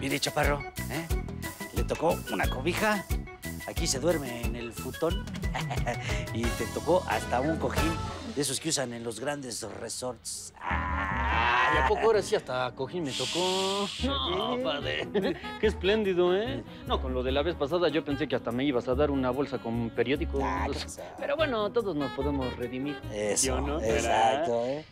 Mire, chaparro, ¿eh? Le tocó una cobija. Aquí se duerme en el futón. y te tocó hasta un cojín de esos que usan en los grandes resorts. Ay, ¿a poco ahora sí hasta cojín me tocó? No, padre. Qué espléndido, ¿eh? No, con lo de la vez pasada yo pensé que hasta me ibas a dar una bolsa con periódicos. Ah. Pero bueno, todos nos podemos redimir. Eso, ¿Sí o no? exacto, ¿eh?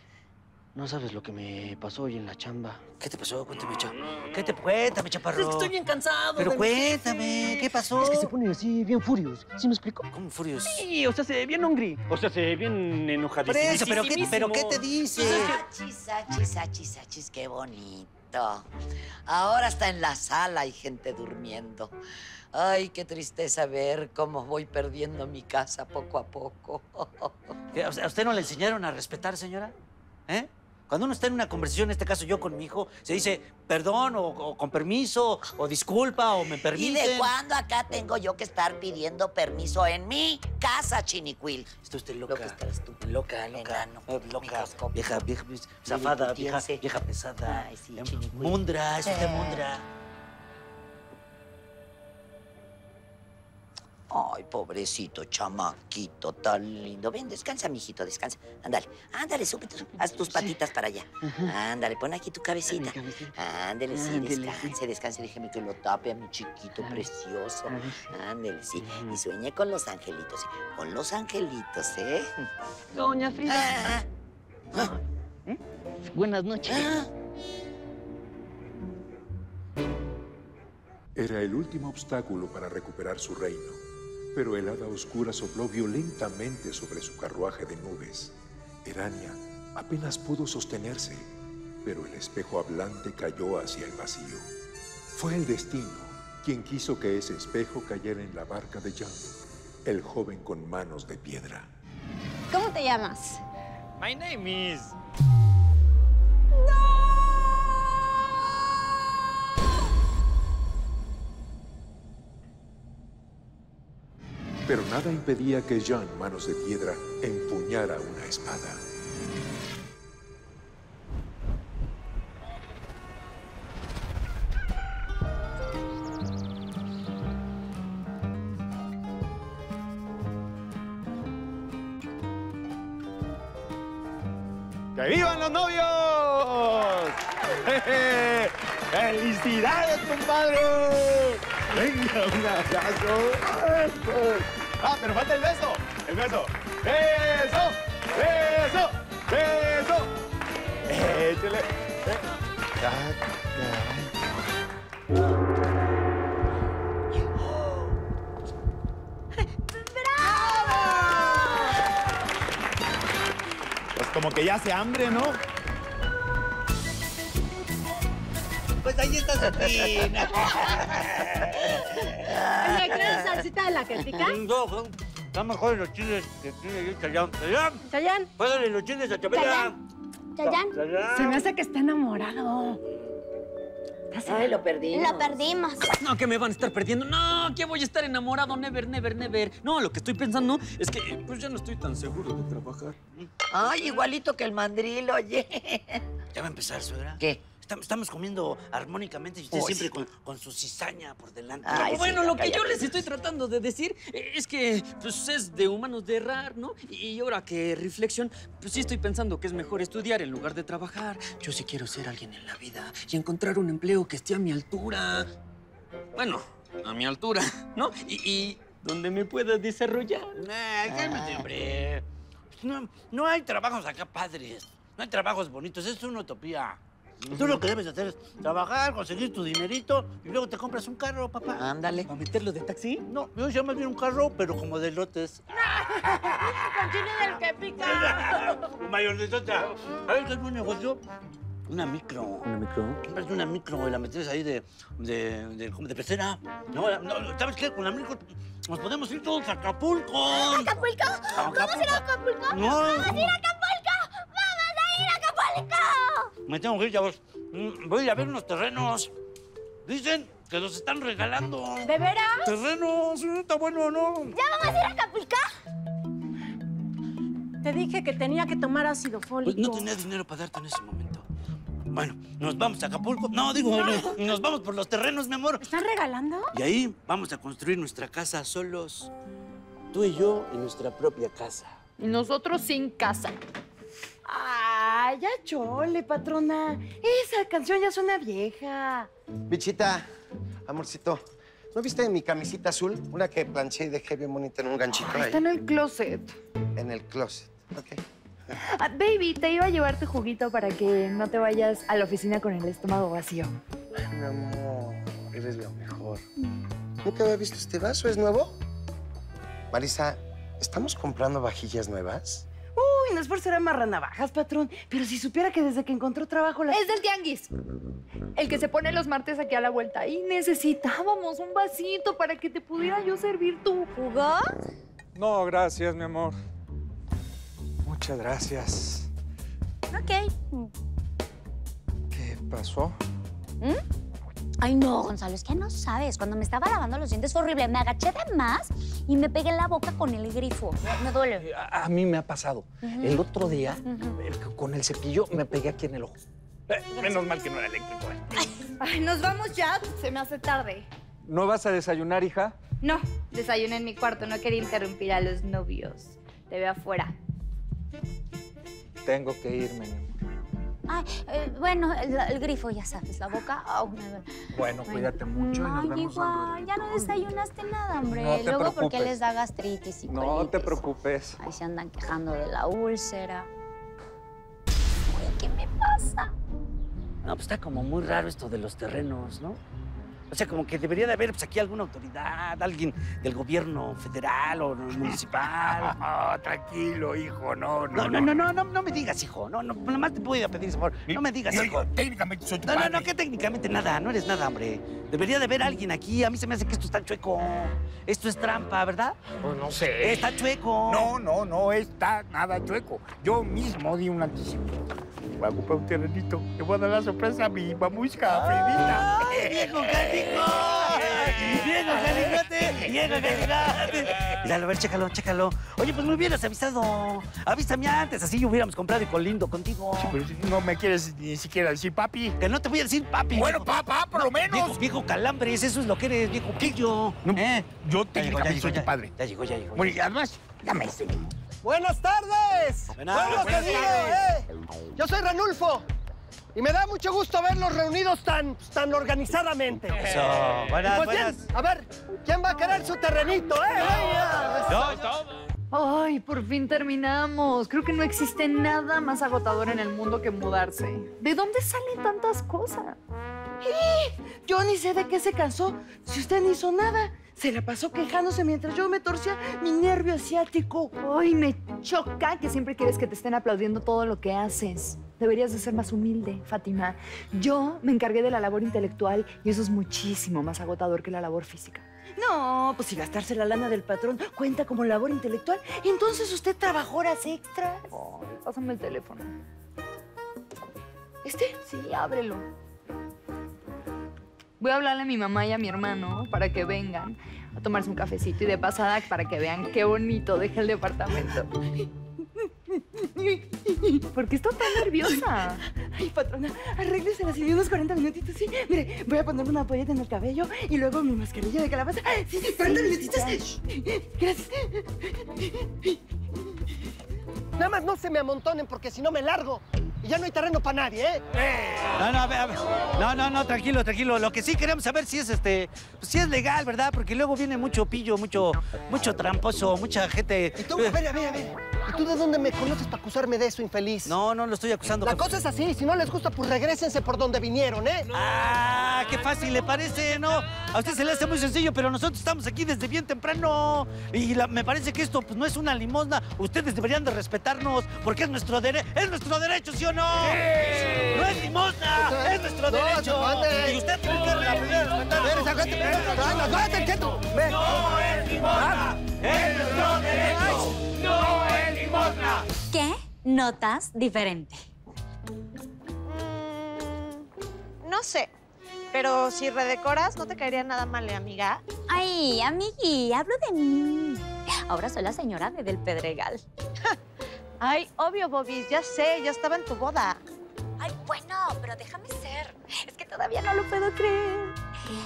No sabes lo que me pasó hoy en la chamba. ¿Qué te pasó? Cuéntame, cha. ¿Qué te cuéntame, chaparro? Es que estoy bien cansado. Pero de cuéntame, jefe. ¿qué pasó? Es que se pone así bien furios. ¿Sí me explico? ¿Cómo furios? Sí, o sea, se bien hungry. O sea, se bien enojadísimo. Por eso, pero ¿qué, pero ¿qué te dice? Achis, achis, achis, achis, qué bonito. Ahora está en la sala hay gente durmiendo. Ay, qué tristeza ver cómo voy perdiendo mi casa poco a poco. ¿Qué, ¿A usted no le enseñaron a respetar, señora? ¿Eh? Cuando uno está en una conversación, en este caso yo con mi hijo, se dice perdón o, o con permiso o disculpa o me ¿Y permiten. de cuándo acá tengo yo que estar pidiendo permiso en mi casa, Chinicuil? Está usted loca. Lo que estás tú. Loca, loca. Enano, eh, loca. Vieja, vieja, zafada, vieja, vieja pesada. Ay, sí, Eh, chinicuil. Mundra, es usted Eh. mundra. Ay, pobrecito chamaquito, tan lindo. Ven, descansa, mijito, descansa. Ándale, ándale, súbete, haz tus patitas para allá. Ándale, pon aquí tu cabecita. Ándale, sí, Ándale, sí. descanse, descanse. Déjeme que lo tape a mi chiquito Ay. precioso. Ándale, sí. Y sueñe con los angelitos, sí. Con los angelitos, ¿eh? Doña Frida. Ah, Buenas noches. ah. Era el último obstáculo para recuperar su reino, pero el hada oscura sopló violentamente sobre su carruaje de nubes. Erania apenas pudo sostenerse, pero el espejo hablante cayó hacia el vacío. Fue el destino quien quiso que ese espejo cayera en la barca de Jan, el joven con manos de piedra. ¿Cómo te llamas? My name is... Pero nada impedía que Jan, manos de piedra, empuñara una espada. ¡Que vivan los novios! ¡Felicidades, compadre! ¡Venga, un abrazo! ¡Ah, pero falta el beso! ¡El beso! ¡Beso! ¡Beso! ¡Beso! ¡Échale! Eh. Pues como que ya hace hambre, ¿no? Pues ahí está Sofía. Oye, ¿quieres salsita de la que pica? No, están mejores los chiles que tiene ahí Chayán. Chayán, Chayanne. pásale los chiles a Chabela. Chayanne. Chayán. Se me hace que está enamorado. Ay, lo perdimos. Lo perdimos. No, que me van a estar perdiendo. No, que voy a estar enamorado. Never, never, never. No, lo que estoy pensando es que pues ya no estoy tan seguro de trabajar. Ay, igualito que el mandril, oye. Ya va a empezar, suegra. ¿Qué? Estamos, comiendo armónicamente y usted siempre con, con su cizaña por delante. Ay, sí, bueno, lo que yo les estoy tratando de decir es que pues, es de humanos de errar, ¿no? Y ahora que reflexión, pues sí estoy pensando que es mejor estudiar en lugar de trabajar. Yo sí quiero ser alguien en la vida y encontrar un empleo que esté a mi altura. Bueno, a mi altura, ¿no? Y, y donde me pueda desarrollar. Nah, cálmate, hombre. No, no hay trabajos acá padres. No hay trabajos bonitos. Es una utopía. Tú lo que debes hacer es trabajar, conseguir tu dinerito y luego te compras un carro, papá. Ándale. ¿Para meterlo de taxi? No, yo llamo bien un carro, pero como de lotes. Con chile del que pica. Mayonesota. ¿Sabes qué es buen negocio? Una micro. ¿Una micro? Compras una micro y la metes ahí de, de, de, de pecera. No, no, ¿sabes qué? Con la micro nos podemos ir todos a Acapulco. ¿Acapulco? ¿Vamos a ir a Acapulco? No. ¡Vamos a ir a Acapulco! Me tengo que ir, chavos. Mm, Voy a ver unos terrenos. Dicen que los están regalando. ¿De veras? Terrenos, sí, está bueno, ¿no? ¿Ya vamos a ir a Acapulco? Te dije que tenía que tomar ácido fólico. Pues no tenía dinero para darte en ese momento. Bueno, nos vamos a Acapulco. No, digo, no, nos vamos por los terrenos, mi amor. ¿Están regalando? Y ahí vamos a construir nuestra casa solos. Tú y yo en nuestra propia casa. Y nosotros sin casa. Ay, ya chole, patrona. Esa canción ya suena vieja. Bichita, amorcito, ¿no viste mi camisita azul? Una que planché y dejé bien bonita en un ganchito ahí. Está en el closet. En el closet. Ok. Ah, baby, te iba a llevar tu juguito para que no te vayas a la oficina con el estómago vacío. Ay, mi amor, eres lo mejor. ¿Nunca había visto este vaso? ¿Es nuevo? Marisa, ¿estamos comprando vajillas nuevas? Uy, no es por ser amarranavajas, patrón, pero si supiera que desde que encontró trabajo la... Es del tianguis. El que se pone los martes aquí a la vuelta. Y necesitábamos un vasito para que te pudiera yo servir tu jugo. No, gracias, mi amor. Muchas gracias. Ok. ¿Qué pasó? Ay, no, Gonzalo, es que no sabes. Cuando me estaba lavando los dientes fue horrible. Me agaché de más y me pegué en la boca con el grifo. Me duele. A, a mí me ha pasado. El otro día, eh, con el cepillo, me pegué aquí en el ojo. Eh, menos mal que no era eléctrico. eh. Ay, nos vamos ya. Se me hace tarde. ¿No vas a desayunar, hija? No, desayuné en mi cuarto. No quería interrumpir a los novios. Te veo afuera. Tengo que irme, mi amor. Ay, eh, bueno, el, el grifo, ya sabes, la boca. duele. Bueno, cuídate mucho y nos Ay, vemos al igual, ya no desayunaste nada, hombre. No te Luego, ¿por qué preocupes. les da gastritis y No colitis? te preocupes. Ahí se andan quejando de la úlcera. Uy, ¿qué me pasa? No, pues está como muy raro esto de los terrenos, ¿no? O sea, como que debería de haber pues, aquí alguna autoridad, alguien del gobierno federal o municipal. Ah, tranquilo, hijo, no, No, no, no, no, no, no me digas, hijo. No, no, nomás te puedo pedir ese favor. No me digas, hijo. Técnicamente soy tu No, no, no, que técnicamente nada, no eres nada, hombre. Debería de haber alguien aquí. A mí se me hace que esto está chueco. Esto es trampa, ¿verdad? Pues no sé. Está chueco. No, no, no está nada chueco. Yo mismo di un anticipo. Voy a comprar un terrenito. Le voy a dar la sorpresa a mi mamushka, Fredita. ¡Ay, viejo canijo! ¡Viejo canijote! ¡Viejo canijote! Míralo, a ver, chécalo, chécalo. Oye, pues me hubieras avisado. Avísame antes, así hubiéramos comprado y colindo contigo. Pero si no me quieres ni siquiera decir papi. Que no te voy a decir papi. Bueno, viejo- papá, por lo menos. Viejo, viejo calambres, eso es lo que eres, viejo pillo. No, ¿Eh? Yo Ya llegó, ya llegó, soy ya. tu padre. Ya llegó, ya llegó. Bueno, y además, dame este. Buenas tardes. Buenas- Pueblo buenas querido, ¿eh? Yo soy Ranulfo y me da mucho gusto verlos reunidos tan, tan organizadamente. Eso, buenas, Pues bien, a ver, ¿quién va a querer su terrenito, eh? Venga. Yo, Ay, por fin terminamos. Creo que no existe nada más agotador en el mundo que mudarse. ¿De dónde salen tantas cosas? ¡Eh! Yo ni sé de qué se cansó. Si usted no hizo nada, se la pasó quejándose mientras yo me torcía mi nervio asiático. Ay, me choca que siempre quieres que te estén aplaudiendo todo lo que haces. Deberías de ser más humilde, Fátima. Yo me encargué de la labor intelectual y eso es muchísimo más agotador que la labor física. No, pues si gastarse la lana del patrón cuenta como labor intelectual, entonces usted trabajó horas extras. Ay, pásame el teléfono. ¿Este? Sí, ábrelo. Voy a hablarle a mi mamá y a mi hermano para que vengan a tomarse un cafecito y de pasada para que vean qué bonito deja el departamento. ¿Por qué está tan nerviosa? Ay, patrona, arréglese las y unos 40 minutitos, ¿sí? Mire, voy a ponerme una polleta en el cabello y luego mi mascarilla de calabaza. Sí, sí, 40 minutitos. Gracias. Nada más no se me amontonen porque si no me largo y ya no hay terreno para nadie, ¿eh? No, no, a ver, a ver. No, no, no, tranquilo, tranquilo. Lo que sí queremos saber si es este, pues, si es legal, ¿verdad? Porque luego viene mucho pillo, mucho, mucho tramposo, mucha gente. Y tú, a ver, a ver, a ver. ¿Y tú de dónde me conoces para acusarme de eso, infeliz? No, no lo estoy acusando. La jefe. cosa es así, si no les gusta, pues regrésense por donde vinieron, ¿eh? Ah, qué fácil le parece, ¿no? A usted se le hace muy sencillo, pero nosotros estamos aquí desde bien temprano. Y la- me parece que esto pues, no es una limosna. Ustedes deberían de respetarnos porque es nuestro derecho. ¡Es nuestro derecho, sí o no! ¡No es limosna! ¡Es nuestro No, derecho! Y usted tiene que aprender a respetar. Eres, aguante, aguante, aguante, quieto. ¿Qué notas diferente? No sé. Pero si redecoras, no te caería nada mal, ¿eh, amiga. Ay, amigui, hablo de mí. Ahora soy la señora de Del Pedregal. Ay, obvio, Bobby, ya sé, ya estaba en tu boda. Ay, bueno, pero déjame ser. Es que todavía no lo puedo creer.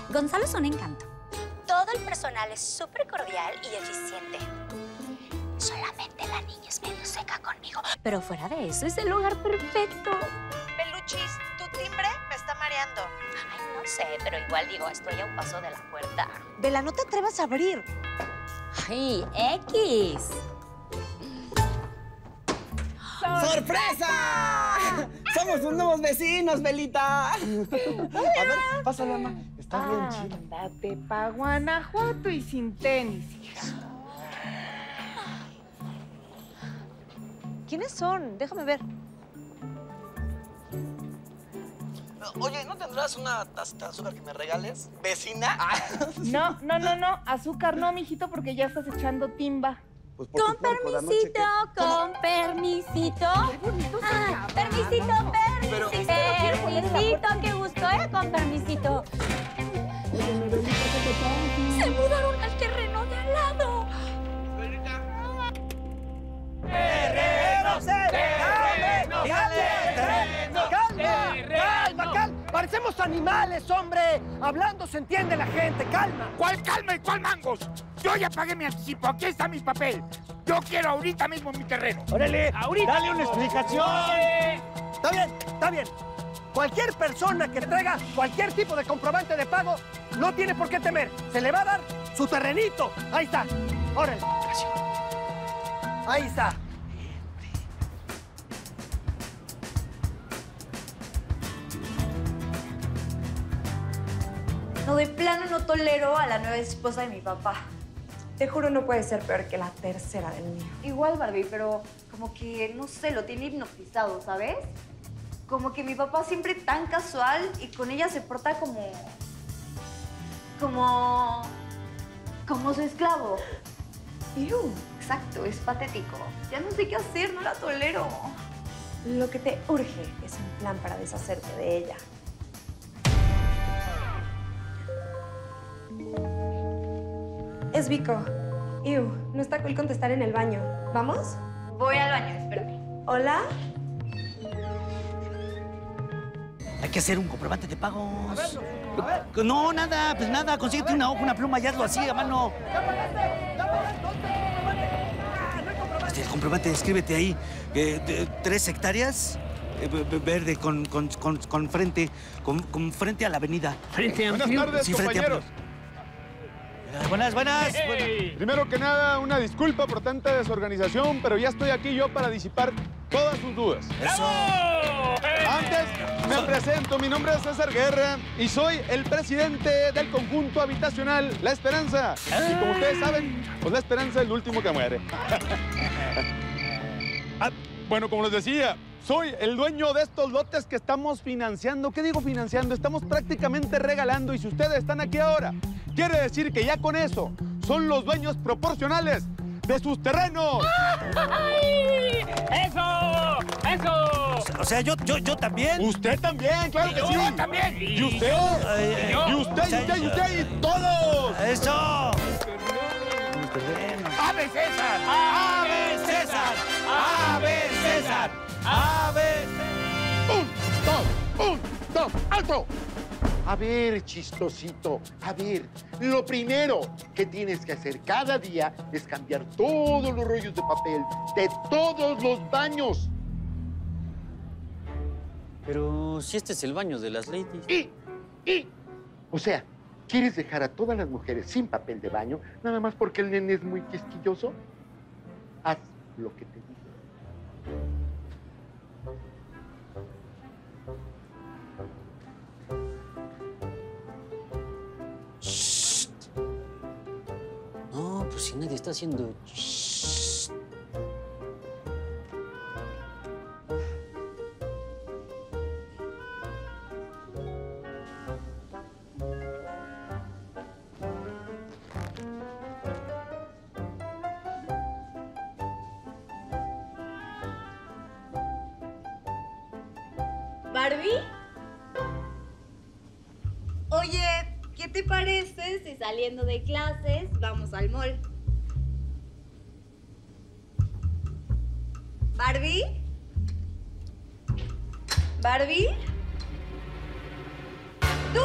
Gonzalo es un encanto. Todo el personal es súper cordial y eficiente. Solamente la niña es medio seca conmigo. Pero fuera de eso, es el lugar perfecto. Peluchis, tu timbre me está mareando. Ay, no sé, pero igual digo, estoy a un paso de la puerta. Vela, no te atrevas a abrir. Ay, X. ¡Sorpresa! ¡Somos tus nuevos vecinos, Belita! A ver, pásale, mamá. Está bien chido. Ándate pa' Guanajuato y sin tenis, hija. ¿Quiénes son? Déjame ver. Oye, ¿no tendrás una tacita de azúcar que me regales? ¿Vecina? No, no, no, no. Azúcar no, mijito, porque ya estás echando timba. Pues Con permisito, que- con permisito. Ah, permisito, Pero- permisito. Permisito, qué gusto, ¿eh? Con permisito. ¡Terreno! ¡Calma! ¡Calma! ¡Calma! Parecemos animales, hombre. Hablando se entiende la gente. ¡Calma! ¿Cuál calma y cuál mangos? Yo ya pagué mi anticipo, aquí está mi papel. Yo quiero ahorita mismo mi terreno. ¡Órale! Ahorita ¡Dale una explicación! Está bien, está bien. Cualquier persona que traiga cualquier tipo de comprobante de pago no tiene por qué temer. Se le va a dar su terrenito. Ahí está. Órale. Ahí está. No, de plano no tolero a la nueva esposa de mi papá. Te juro, no puede ser peor que la tercera del mío. Igual, Barbie, pero como que, no sé, lo tiene hipnotizado, ¿sabes? Como que mi papá siempre tan casual y con ella se porta como... como... como su esclavo. Iu, exacto, es patético. Ya no sé qué hacer, no la tolero. Lo que te urge es un plan para deshacerte de ella. Es Vico. Iu, no está cool contestar en el baño. ¿Vamos? Voy al baño, espérame. ¿Hola? Hay que hacer un comprobante de pagos. No, nada, pues nada. Consíguete una hoja, una pluma y hazlo así, a mano. Este, el comprobante, escríbete ahí. eh, de- tres hectáreas eh, ve- ve- verde con, con, con, con frente, con, con frente a la avenida. Frente Buenas amplio. tardes, Sí, frente compañeros. Eh, Buenas, buenas. Primero que nada, una disculpa por tanta desorganización, pero ya estoy aquí yo para disipar todas sus dudas. Antes me presento, mi nombre es César Guerra y soy el presidente del conjunto habitacional La Esperanza. Y como ustedes saben, pues la esperanza es el último que muere. Ah, bueno, como les decía, soy el dueño de estos lotes que estamos financiando. ¿Qué digo financiando? Estamos prácticamente regalando y si ustedes están aquí ahora, quiere decir que ya con eso son los dueños proporcionales de sus terrenos. ¡Eso! ¡Eso! O sea, yo, yo, yo también. Usted también, claro que yo sí. también. Y usted, Eh, y usted, y usted, y usted, y todos. ¡Eso! ¡Ave César! ¡Ave César! ¡Ave César! ¡Ave ¡Un, dos, un, dos, alto! A ver, chistosito, a ver, lo primero que tienes que hacer cada día es cambiar todos los rollos de papel de todos los baños. Pero si este es el baño de las ladies. Y, y, o sea, ¿quieres dejar a todas las mujeres sin papel de baño nada más porque el nene es muy quisquilloso? Haz lo que te digo. Si nadie está haciendo... ¿Barbie? Oye, ¿qué te parece si saliendo de clases vamos al mall? ¿Barbie? ¿Tú?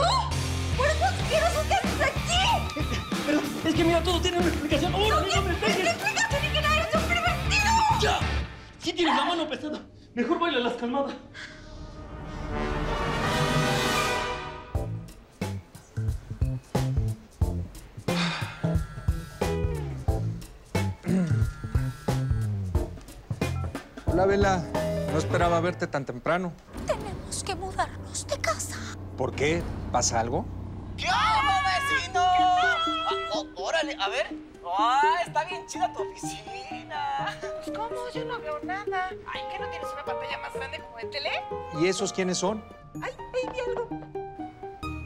¿Por qué asqueroso qué haces aquí? Pero es que mira, todo tiene una explicación. ¡Oh, no, no me pegues! ¿Qué explicaste ni que nada eres un pervertido? ¡Ya! Sí tienes la mano pesada. Mejor baila las calmadas. Hola, Vela. No esperaba verte tan temprano. ¿Por qué? ¿Pasa algo? ¿Qué vecino? Ah, oh, órale, a ver. ¡Ah, está bien chida tu oficina! Pues, ¿Cómo? Yo no veo nada. Ay, ¿qué no tienes una pantalla más grande como de tele? ¿Y esos quiénes son? Ay, ahí vi algo.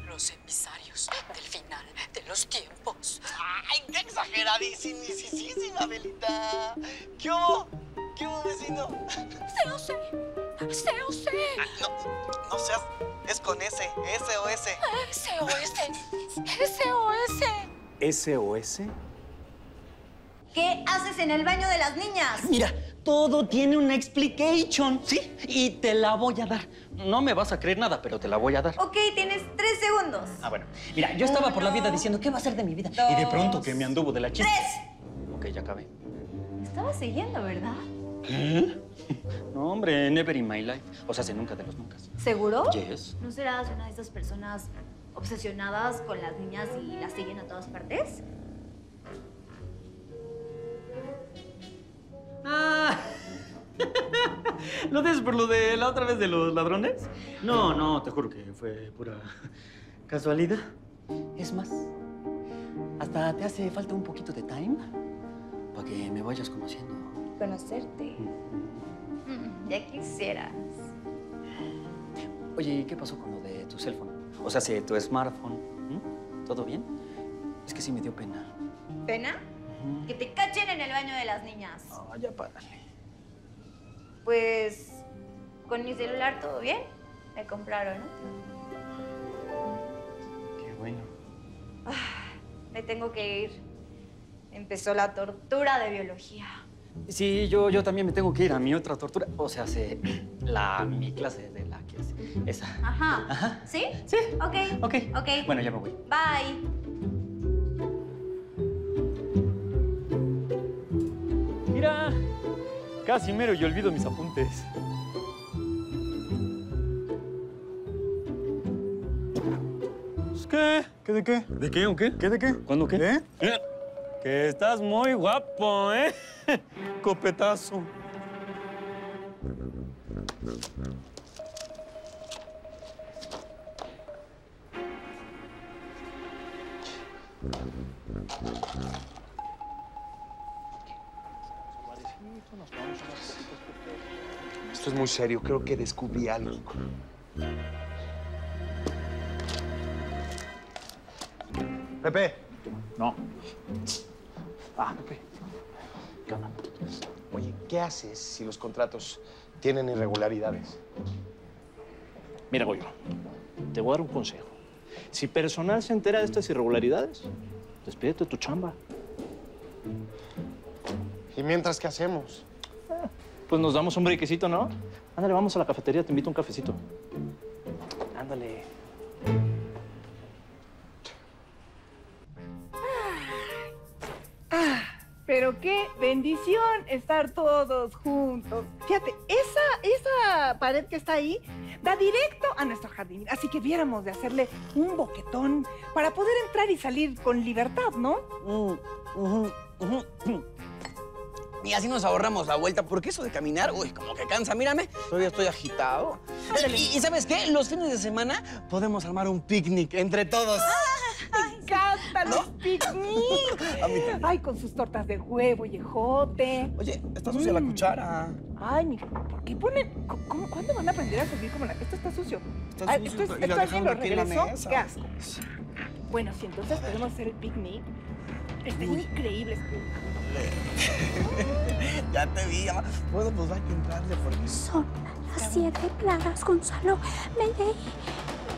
Los emisarios del final de los tiempos. ¡Ay, qué exageradísima, Belita! ¿Qué hubo? ¿Qué hubo, vecino? COC. COC. Ah, no, no seas... Con S, S o S. SOS. SOS. ¿SOS? ¿Qué haces en el baño de las niñas? Mira, todo tiene una explication, ¿sí? Y te la voy a dar. No me vas a creer nada, pero te la voy a dar. Ok, tienes tres segundos. Ah, bueno. Mira, yo estaba por la vida diciendo, ¿qué va a ser de mi vida? y de pronto que me anduvo de la chispa. ¡Tres! Ok, ya acabé. Me estabas siguiendo, ¿verdad? ¿Qué? No, hombre, never in my life. O sea, se nunca de los nunca. ¿Seguro? Yes. ¿No serás una de esas personas obsesionadas con las niñas y las siguen a todas partes? Ah. ¿Lo dices por lo de la otra vez de los ladrones? No, no, te juro que fue pura casualidad. Es más, hasta te hace falta un poquito de time para que me vayas conociendo. Conocerte. Mm, ya quisieras. Oye, ¿y qué pasó con lo de tu cell phone? O sea, si tu smartphone. ¿Mm? ¿Todo bien? Es que sí me dio pena. ¿Pena? Que te cachen en el baño de las niñas. Ah, ya párale. Pues con mi celular todo bien. Me compraron otro. Qué bueno. Me tengo que ir. Empezó la tortura de biología. Sí, yo, yo también me tengo que ir a mi otra tortura. O sea, se, la, mi clase de la que es esa. Ajá. Ajá. ¿Sí? Sí. Ok. Ok. Ok. Bueno, ya me voy. Bye. Mira, casi mero y olvido mis apuntes. Pues, ¿Qué? ¿Qué de qué? ¿De qué o qué? ¿Qué de qué? ¿Cuándo qué? ¿Eh? Que estás muy guapo, ¿eh? Copetazo. Esto es muy serio. Creo que descubrí algo. Pepe. No. Ah, Pepe. ¿Qué onda? Oye, ¿qué haces si los contratos tienen irregularidades? Mira, Goyo, te voy a dar un consejo. Si personal se entera de estas irregularidades, despídete de tu chamba. ¿Y mientras qué hacemos? Pues nos damos un brequecito, ¿no? Ándale, vamos a la cafetería, te invito a un cafecito. Todos juntos. Fíjate, esa, esa pared que está ahí da directo a nuestro jardín. Así que viéramos de hacerle un boquetón para poder entrar y salir con libertad, ¿no? Y así nos ahorramos la vuelta, porque eso de caminar, uy, como que cansa. Mírame, todavía estoy agitado. Y, y ¿sabes qué? Los fines de semana podemos armar un picnic entre todos. ¡Me encantan los picnic! A mí también. Ay, con sus tortas de huevo y ejote. Oye, está sucia la cuchara. Ay, mi, ¿por qué ponen? ¿Cómo, ¿Cuándo van a aprender a servir como la.? Esto está sucio. Está Ay, sucio, esto es, esto alguien lo regresó. Qué asco. Bueno, sí, entonces podemos hacer el picnic. Está increíble. ya te vi, ya. Bueno, pues hay que entrarle porque... Son las siete plagas, Gonzalo. Me leí.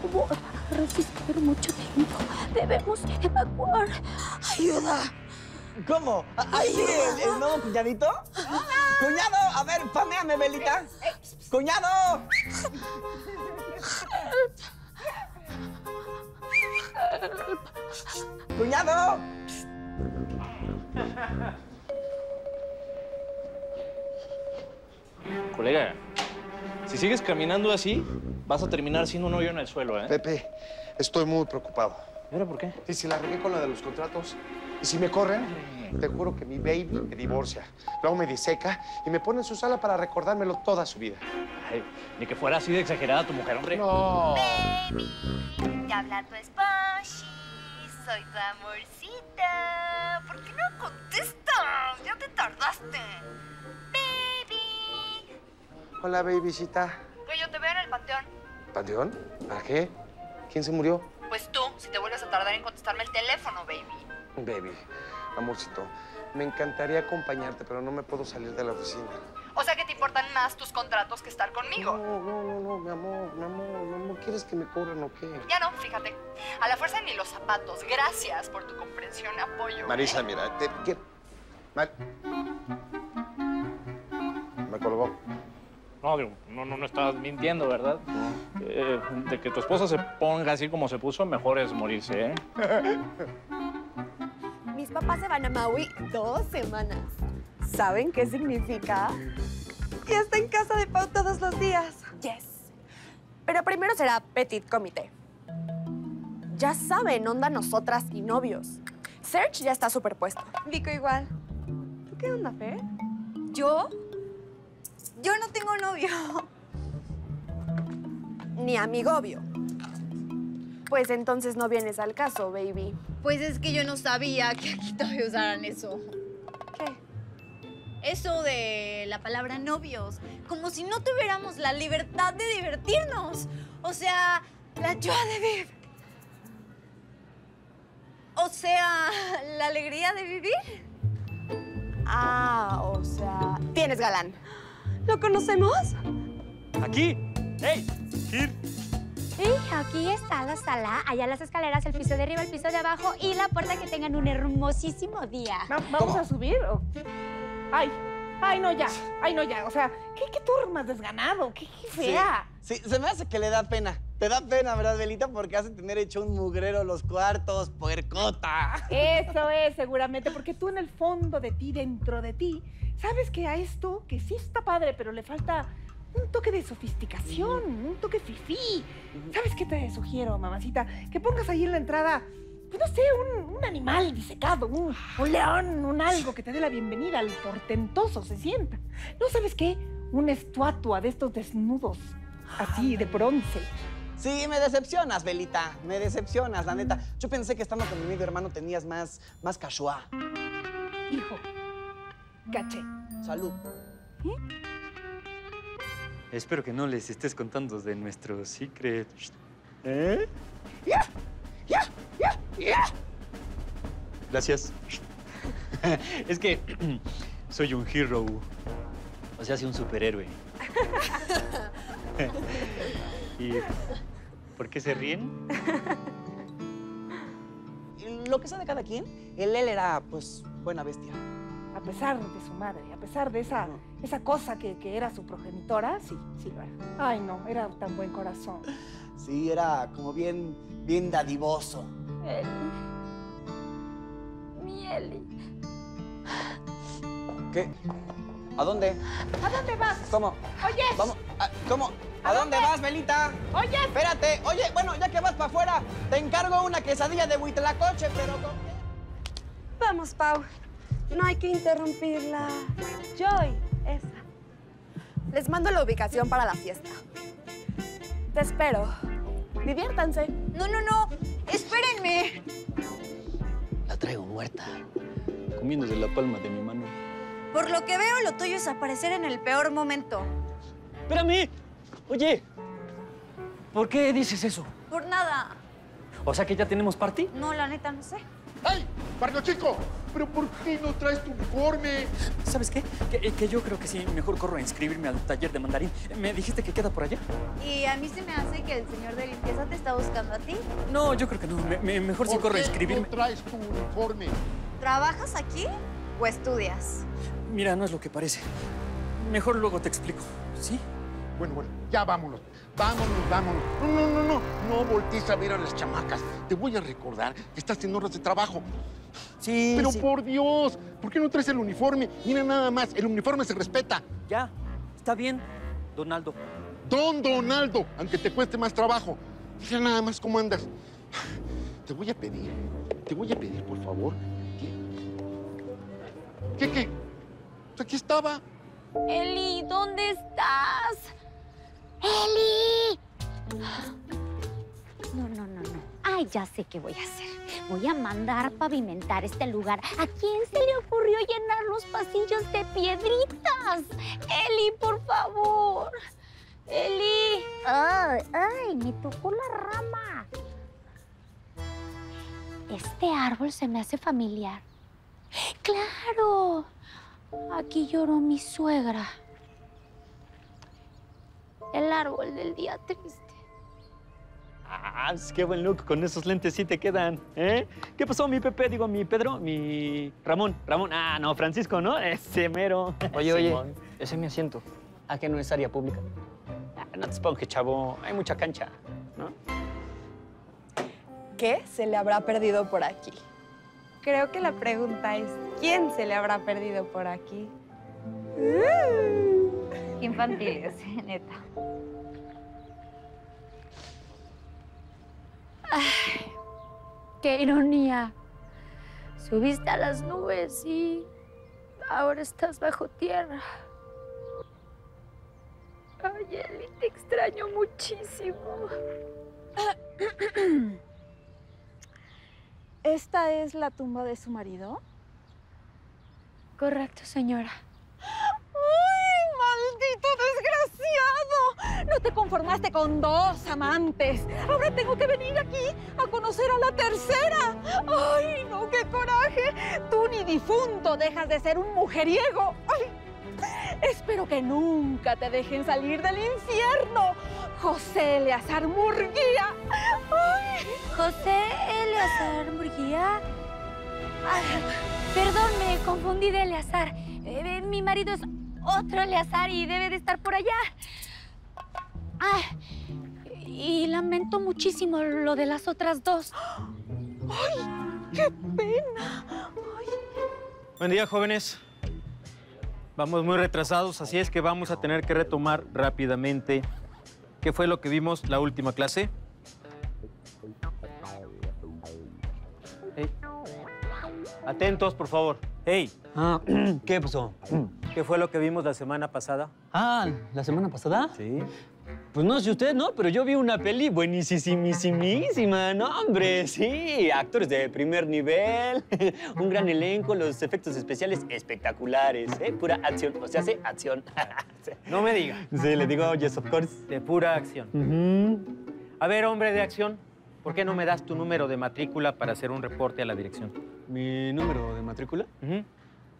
A resistir mucho tiempo. Debemos evacuar. Ayuda. ¿Cómo? ¿Ahí el, el nuevo cuñadito? ¡Cuñado! A ver, pameame, Belita. ¡Cuñado! ¡Cuñado! Colega, si sigues caminando así, vas a terminar siendo un hoyo en el suelo, ¿eh? Pepe, estoy muy preocupado. ¿Y ahora por qué? Y si la regué con lo de los contratos, y si me corren, te juro que mi baby me divorcia. Luego me diseca y me pone en su sala para recordármelo toda su vida. Ay, ni que fuera así de exagerada tu mujer, hombre. No. Baby, te habla tu esposi. Soy tu amorcita. ¿Por qué no contestas? Ya te tardaste. Baby. Hola, babycita. Que yo te veo en el panteón. ¿Panteón? ¿Para qué? ¿Quién se murió? Pues tú, si te vuelves a tardar en contestarme el teléfono, baby. Baby, amorcito, me encantaría acompañarte, pero no me puedo salir de la oficina. O sea que te importan más tus contratos que estar conmigo. No, no, no, no, mi amor, mi amor, mi amor, ¿quieres que me cobren o qué? Ya no, fíjate. A la fuerza ni los zapatos. Gracias por tu comprensión y apoyo. Marisa, mira, te, que- Mar- Me colgó. No, digo, no, no, no estás mintiendo, ¿verdad? Eh, de que tu esposa se ponga así como se puso, mejor es morirse, ¿eh? Mis papás se van a Maui dos semanas. ¿Saben qué significa? Que está en casa de Pau todos los días. Yes. Pero primero será petit comité. Ya saben, onda nosotras y novios. Serge ya está superpuesto. Vico igual. ¿Tú qué onda, Fer? ¿Yo? Yo no tengo novio. Ni amigobio. Pues entonces no vienes al caso, baby. Pues es que yo no sabía que aquí todavía usaran eso. ¿Qué? Eso de la palabra novios. Como si no tuviéramos la libertad de divertirnos. O sea, la joie de vivir. O sea, la alegría de vivir. Ah, o sea, tienes galán. ¿Lo conocemos? Aquí. ¡Hey! Kir. Y aquí está la sala, allá las escaleras, el piso de arriba, el piso de abajo y la puerta que tengan un hermosísimo día. ¿Vamos a subir? o- Ay, ay, no, ya. Ay, no, ya. O sea, ¿qué, qué más desganado? ¿Qué, qué fea? Sí, sí, se me hace que le da pena. Te da pena, ¿verdad, Belita? Porque hace tener hecho un mugrero los cuartos, puercota. Eso es, seguramente, porque tú en el fondo de ti, dentro de ti, sabes que a esto, que sí está padre, pero le falta un toque de sofisticación, un toque fifí. ¿Sabes qué te sugiero, mamacita? Que pongas ahí en la entrada, pues no sé, un, un animal disecado, un, un león, un algo que te dé la bienvenida al portentoso se sienta. ¿No sabes qué? Una estatua de estos desnudos, así, de bronce. Sí, me decepcionas, Belita. Me decepcionas, la neta. Yo pensé que estando con mi medio hermano tenías más, más cachua. Hijo, caché. Salud. Espero que no les estés contando de nuestro secret. ¿Eh? Gracias. es que soy un hero. O sea, soy un superhéroe. ¿Y por qué se ríen? Lo que sea de cada quien, el él era, pues, buena bestia. A pesar de su madre, a pesar de esa, esa cosa que, que era su progenitora, sí, sí lo era. Ay, no, era tan buen corazón. Sí, era como bien, bien dadivoso. Mi Eli. ¿Qué? ¿A dónde? ¿A dónde vas? ¿Cómo? Oye. Vamos. a- ¿Cómo? ¿A, dónde vas, Belita? Oye. Espérate. Oye, bueno, ya que vas para afuera, te encargo una quesadilla de huitlacoche, pero con... Vamos, Pau. No hay que interrumpirla. Joy, esa. Les mando la ubicación para la fiesta. Te espero. Diviértanse. No, no, no. Espérenme. La traigo muerta, comiéndose la palma de mi mano. Por lo que veo, lo tuyo es aparecer en el peor momento. ¡Espérame! Oye, ¿por qué dices eso? Por nada. O sea que ya tenemos party. No, la neta, no sé. ¡Ay! ¡Barrio Chico! ¿Pero por qué no traes tu uniforme? ¿Sabes qué? Que, que yo creo que sí, mejor corro a inscribirme al taller de mandarín. ¿Me dijiste que queda por allá? Y a mí se me hace que el señor de limpieza te está buscando a ti. No, yo creo que no. Me- me- mejor sí ¿Por corro a qué inscribirme. no traes tu uniforme? ¿Trabajas aquí o estudias? Mira, no es lo que parece. Mejor luego te explico, ¿sí? Bueno, bueno, ya vámonos. Vámonos, vámonos. No, no, no, no. No voltees a ver a las chamacas. Te voy a recordar que estás en horas de trabajo. Sí. Pero sí. por Dios, ¿por qué no traes el uniforme? Mira nada más, el uniforme se respeta. Ya, está bien, Donaldo. Don Donaldo, aunque te cueste más trabajo. Mira nada más cómo andas. Te voy a pedir, te voy a pedir, por favor, que... ¿Qué, qué? Pues Aquí estaba. Eli, ¿dónde estás? ¡Eli! No, no, no, no. Ay, ya sé qué voy a hacer. Voy a mandar pavimentar este lugar. ¿A quién se le ocurrió llenar los pasillos de piedritas? Eli, por favor. Eli. Ay, ay, me tocó la rama. Este árbol se me hace familiar. ¡Claro! Aquí lloró mi suegra. El árbol del día triste. Ah, pues qué buen look, con esos lentes sí te quedan, ¿eh? ¿Qué pasó, mi Pepe? Digo, mi Pedro, mi Ramón, Ramón. Ah, no, Francisco, ¿no? Ese mero. Oye, oye, ese es mi asiento. ¿A qué no es área pública? Ah, no te esponjes, chavo. Hay mucha cancha, ¿no? ¿Qué se le habrá perdido por aquí? Creo que la pregunta es, ¿quién se le habrá perdido por aquí? Infantiles, neta. Ay, ¡Qué ironía! Subiste a las nubes y ahora estás bajo tierra. Ay, Eli, te extraño muchísimo. ¿Esta es la tumba de su marido? Correcto, señora. ¡Ay, maldito desgraciado! No te conformaste con dos amantes. Ahora tengo que venir aquí a conocer a la tercera. ¡Ay, no, qué coraje! Tú ni difunto dejas de ser un mujeriego. ¡Ay! Espero que nunca te dejen salir del infierno. José Eleazar Murguía. José Eleazar Murguía. Ay, perdón, me confundí de Eleazar. Eh, mi marido es otro Eleazar y debe de estar por allá. Ah, y lamento muchísimo lo de las otras dos. ¡Ay, qué pena! Buen día, jóvenes. Vamos muy retrasados, así es que vamos a tener que retomar rápidamente qué fue lo que vimos la última clase. Hey. Atentos, por favor. Hey. Ah, ¿qué pasó? ¿Qué fue lo que vimos la semana pasada? Ah, ¿la semana pasada? Sí. Pues no sé usted, ¿no? Pero yo vi una peli buenísimísima, ¿no? Hombre, sí. Actores de primer nivel, un gran elenco, los efectos especiales espectaculares, ¿eh? Pura acción, o sea, hace acción. No me diga. Sí, le digo yes, of course. De pura acción. A ver, hombre de acción, ¿por qué no me das tu número de matrícula para hacer un reporte a la dirección? ¿Mi número de matrícula?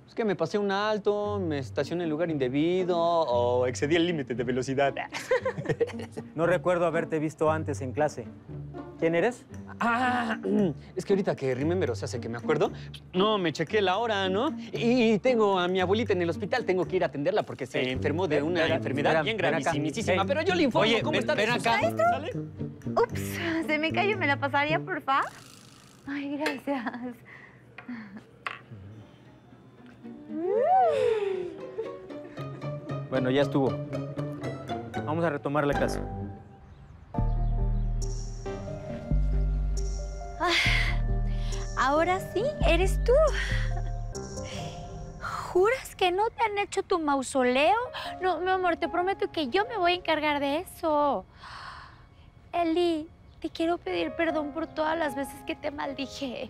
Es que me pasé un alto, me estacioné en lugar indebido o excedí el límite de velocidad. No recuerdo haberte visto antes en clase. ¿Quién eres? Ah, es que ahorita que remember, o sea, sé que me acuerdo, no, me chequé la hora, ¿no? Y tengo a mi abuelita en el hospital, tengo que ir a atenderla porque se enfermó de ven, una ven, enfermedad ven, bien gravísimísima. Pero yo le informo Oye, cómo ven, está de ven su acá. salud, ¿sale? Ups, se me cayó, ¿me la pasaría, porfa? Ay, gracias. Bueno, ya estuvo. Vamos a retomar la clase. Ah, ahora sí, eres tú. ¿Juras que no te han hecho tu mausoleo? No, mi amor, te prometo que yo me voy a encargar de eso. Eli, te quiero pedir perdón por todas las veces que te maldije.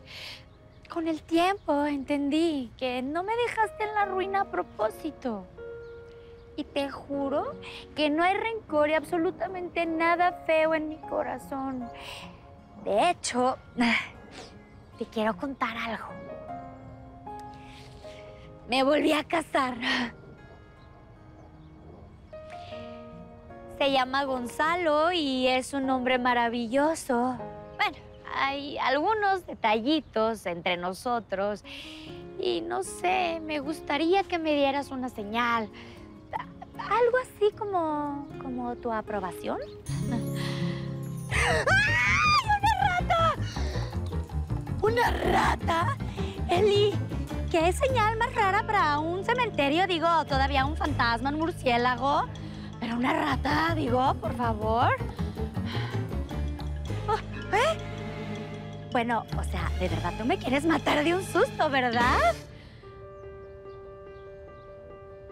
Con el tiempo entendí que no me dejaste en la ruina a propósito. Y te juro que no hay rencor y absolutamente nada feo en mi corazón. De hecho, te quiero contar algo. Me volví a casar. Se llama Gonzalo y es un hombre maravilloso. Hay algunos detallitos entre nosotros y no sé, me gustaría que me dieras una señal. algo así como, como tu aprobación. ¡Ay, una rata! ¿Una rata? Eli, ¿qué señal más rara para un cementerio? Digo, todavía un fantasma, un murciélago. Pero una rata, digo, por favor. Oh, ¿Eh? Bueno, o sea, de verdad tú me quieres matar de un susto, ¿verdad?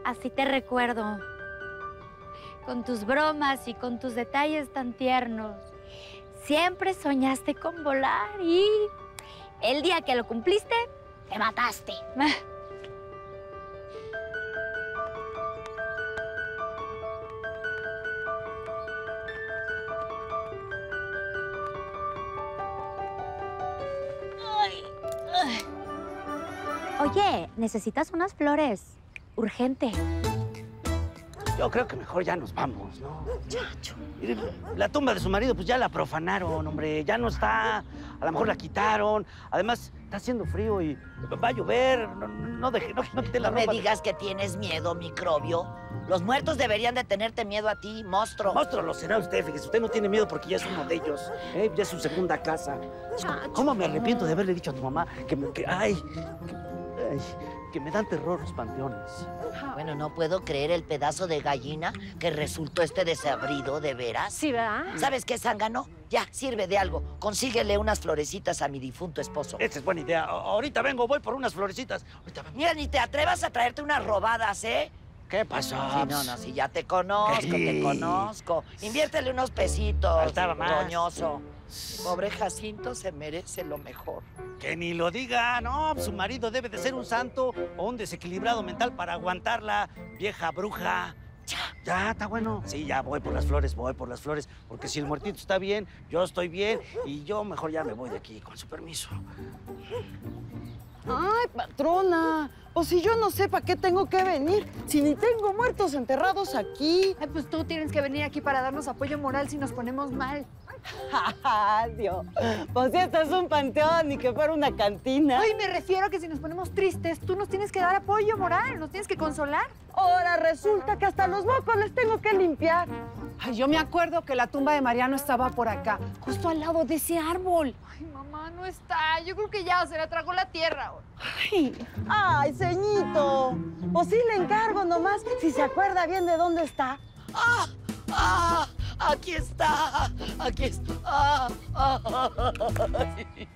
Así te recuerdo. Con tus bromas y con tus detalles tan tiernos. Siempre soñaste con volar y el día que lo cumpliste, te mataste. Oye, necesitas unas flores. Urgente. Yo creo que mejor ya nos vamos, ¿no? Mire, La tumba de su marido, pues ya la profanaron, hombre. Ya no está. A lo mejor la quitaron. Además, está haciendo frío y va a llover. No, no, no deje, no, no quite la No me ropa. digas que tienes miedo, microbio. Los muertos deberían de tenerte miedo a ti, monstruo. Monstruo lo será usted, fíjese. Usted no tiene miedo porque ya es uno de ellos. ¿eh? Ya es su segunda casa. ¿Cómo me arrepiento de haberle dicho a tu mamá que, me- que ay, que, ay, que me dan terror los panteones? Bueno, no puedo creer el pedazo de gallina que resultó este desabrido, ¿de veras? Sí, ¿verdad? ¿Sabes qué, Zángano? Ya, sirve de algo. Consíguele unas florecitas a mi difunto esposo. Esa es buena idea. Ahorita vengo, voy por unas florecitas. Ahorita vengo. Mira, ni te atrevas a traerte unas robadas, ¿eh? ¿Qué pasó? Sí, no, no, si ya te conozco, te Sí. conozco. Inviértele unos pesitos, Faltaba más. roñoso. Pobre Jacinto se merece lo mejor. Que ni lo diga, no, su marido debe de ser un santo o un desequilibrado mental para aguantarla, vieja bruja. Ya, ya, está bueno. Sí, ya voy por las flores, voy por las flores, porque si el muertito está bien, yo estoy bien y yo mejor ya me voy de aquí, con su permiso. Ay, patrona. O si yo no sé para qué tengo que venir, si ni tengo muertos enterrados aquí. Ay, pues tú tienes que venir aquí para darnos apoyo moral si nos ponemos mal. Dios. Pues si esto es un panteón, ni que fuera una cantina. Ay, me refiero a que si nos ponemos tristes, tú nos tienes que dar apoyo moral, nos tienes que consolar. Ahora resulta que hasta los mocos les tengo que limpiar. Ay, yo me acuerdo que la tumba de Mariano estaba por acá, justo al lado de ese árbol. Ay, mamá, no está. Yo creo que ya se la tragó la tierra. Ay, ay, ceñito. Pues sí le encargo nomás, si se acuerda bien de dónde está. ¡Ah! ¡Ah! ¡Aquí está! ¡Aquí está! ¡Ah!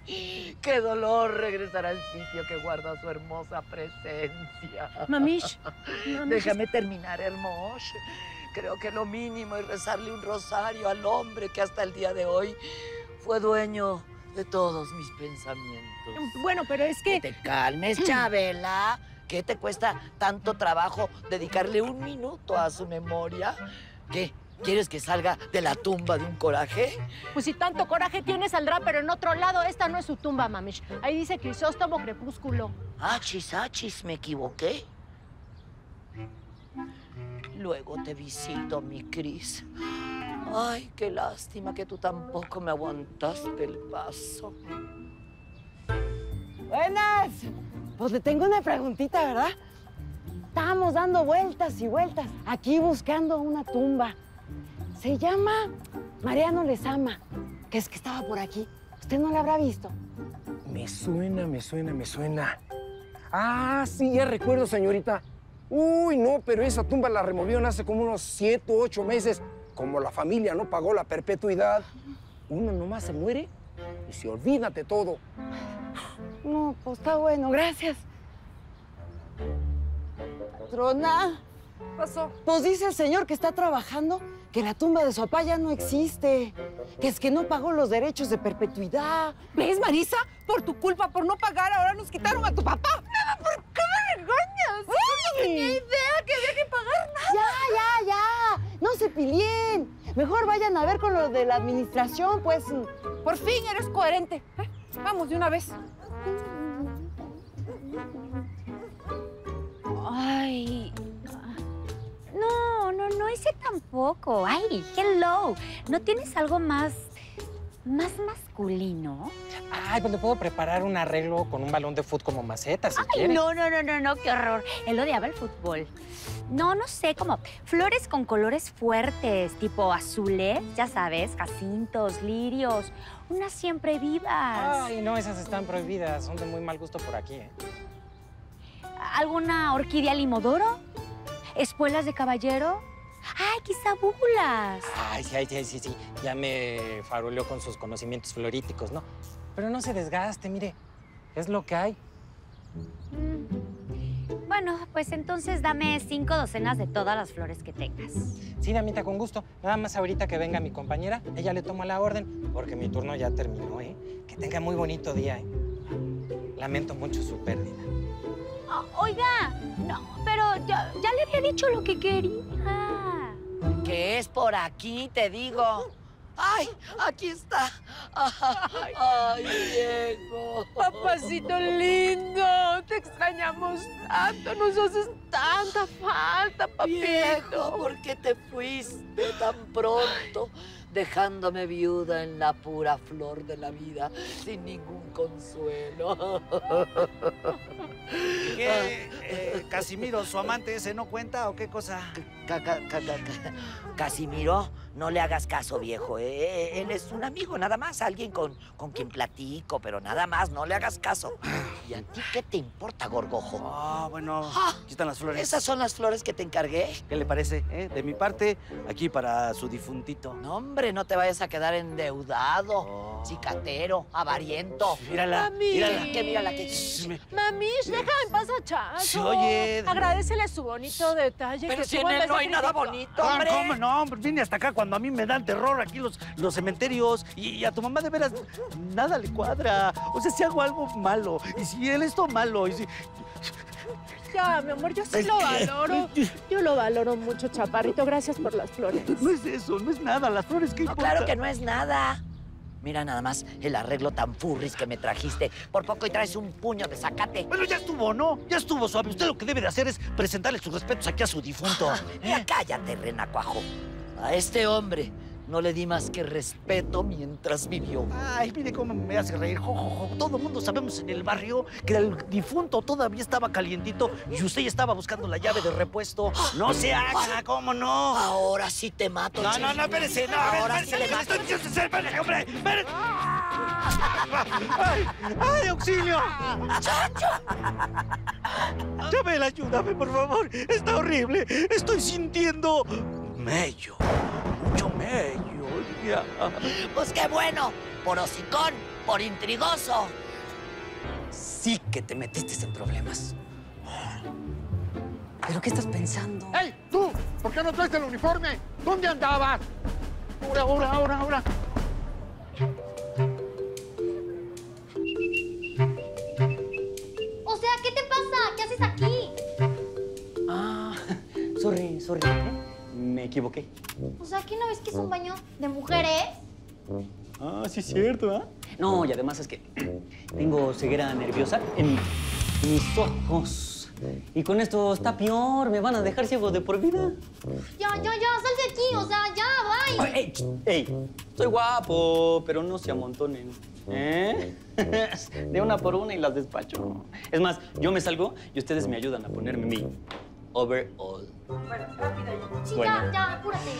¡Ay! ¡Qué dolor regresar al sitio que guarda su hermosa presencia! Mamish, Déjame terminar, hermoso. Creo que lo mínimo es rezarle un rosario al hombre que hasta el día de hoy fue dueño de todos mis pensamientos. Bueno, pero es que... Te calmes, Chabela. ¿Qué te cuesta tanto trabajo dedicarle un minuto a su memoria? ¿Qué? ¿Quieres que salga de la tumba de un coraje? Pues si tanto coraje tiene, saldrá, pero en otro lado. Esta no es su tumba, mamish. Ahí dice Crisóstomo Crepúsculo. Achis, achis, me equivoqué. Luego te visito, mi Cris. Ay, qué lástima que tú tampoco me aguantaste el paso. Buenas. Pues le tengo una preguntita, ¿verdad? Estábamos dando vueltas y vueltas aquí buscando una tumba. Se llama Mariano Lezama, que es que estaba por aquí. ¿Usted no la habrá visto? Me suena, me suena, me suena. Ah, sí, ya recuerdo, señorita. Uy, no, pero esa tumba la removieron hace como unos siete u ocho meses. Como la familia no pagó la perpetuidad, uno nomás se muere y se olvida de todo. No, pues está bueno, gracias. Patrona. Pasó? Pues dice el señor que está trabajando que la tumba de su papá ya no existe. Que es que no pagó los derechos de perpetuidad. ¿Ves, Marisa? Por tu culpa, por no pagar, ahora nos quitaron a tu papá. ¿Por qué me regañas? No tenía idea que había que pagar nada. Ya, ya, ya. No se pilien. Mejor vayan a ver con lo de la administración, pues. Por fin eres coherente. ¿eh? Vamos de una vez. Ay. Ese tampoco. Ay, hello. ¿No tienes algo más más masculino. Ay, pues le puedo preparar un arreglo con un balón de fútbol como maceta, si Ay, quiere. no, no, no, no, no, qué horror. Él odiaba el fútbol. No, no sé, como flores con colores fuertes, tipo azules, ya sabes, jacintos, lirios, unas siempre vivas. Ay, no, esas están prohibidas. Son de muy mal gusto por aquí, ¿eh? ¿Alguna orquídea limodoro? ¿Espuelas de caballero? ¡Ay, quizá búbulas! Ay, sí, sí, sí, sí. Ya me faroleó con sus conocimientos floríticos, ¿no? Pero no se desgaste, mire. Es lo que hay. Bueno, pues entonces dame cinco docenas de todas las flores que tengas. Sí, damita, con gusto. Nada más ahorita que venga mi compañera, ella le toma la orden, porque mi turno ya terminó, ¿eh? Que tenga muy bonito día, ¿eh? Lamento mucho su pérdida. Ah, oiga, no, pero ya, ya le había dicho lo que quería. Que es por aquí, te digo. ¡Ay! Aquí está. ¡Ay, ay Diego! Papacito lindo, te extrañamos tanto, nos haces tanta falta, papito. Viejo, ¿por qué te fuiste tan pronto? Dejándome viuda en la pura flor de la vida, sin ningún consuelo. ¿Qué? Eh, ¿Casimiro, su amante ese, no cuenta o qué cosa? Ca- ca- ca- ca- ca- Casimiro, no le hagas caso, viejo. eh, Él es un amigo, nada más. Alguien con, con quien platico, pero nada más. No le hagas caso. ¿Y a ti qué te importa, gorgojo? Ah, bueno, aquí están las flores. ¿Esas son las flores que te encargué? ¿Qué le parece? eh? De mi parte, aquí para su difuntito. No, hombre, no te vayas a quedar endeudado, cicatero, avariento. Mírala, Mami. mírala. ¿Qué mírala? ¿Qué? Mamish, deja en paz a. Sí, oye. Agradecele su bonito detalle. Pero que si en él no hay nada bonito, Ah, hombre. ¿Cómo no? Hombre, Vine hasta acá cuando a mí me dan terror aquí los, los cementerios y, y a tu mamá de veras nada le cuadra. O sea, si hago algo malo y si él esto malo y si... Ya, mi amor, yo sí Es lo que- valoro. Yo lo valoro mucho, chaparrito. Gracias por las flores. No es eso, no es nada. Las flores, ¿qué No, importa? claro que no es nada. Mira nada más el arreglo tan furris que me trajiste. Por poco y traes un puño de zacate. Bueno, ya estuvo, ¿no? Ya estuvo suave. Usted lo que debe de hacer es presentarle sus respetos aquí a su difunto. Ya cállate, renacuajo. A este hombre no le di más que respeto mientras vivió. Ay, mire cómo me hace reír. Jo, jo, jo. Todo el mundo sabemos en el barrio que el difunto todavía estaba calientito y usted ya estaba buscando la llave de repuesto. No se haga, ¿cómo no? Ahora sí te mato, No, no, no, espérese. No, Ahora sí le mato. hombre. ¡Ay, ay, auxilio! Llámela, ayúdame, por favor. Está horrible. Estoy sintiendo mello. Mucho mello. Ya. Pues qué bueno. Por hocicón, por intrigoso. Sí que te metiste en problemas. ¿Pero qué estás pensando? ¡Ey, tú! ¿Por qué no traes el uniforme? ¿Dónde andabas? Ahora, ahora, ahora, ahora. O sea, ¿qué te pasa? ¿Qué haces aquí? Ah, sorry, sorry. ¿Eh? Me equivoqué. O sea, ¿qué no ves que es un baño de mujeres? Ah, sí es cierto, ¿ah? No, y además es que tengo ceguera nerviosa en mis ojos. Y con esto está peor, me van a dejar ciego de por vida. Ya, ya, ya, sal de aquí. O sea, ya, bye. ¡Ey! ¡Ey! Soy guapo, pero no se amontonen. ¿Eh? De una por una y las despacho. Es más, yo me salgo y ustedes me ayudan a ponerme mi overall. Bueno, rápido ya. Sí, Bueno. ya, ya, apúrate.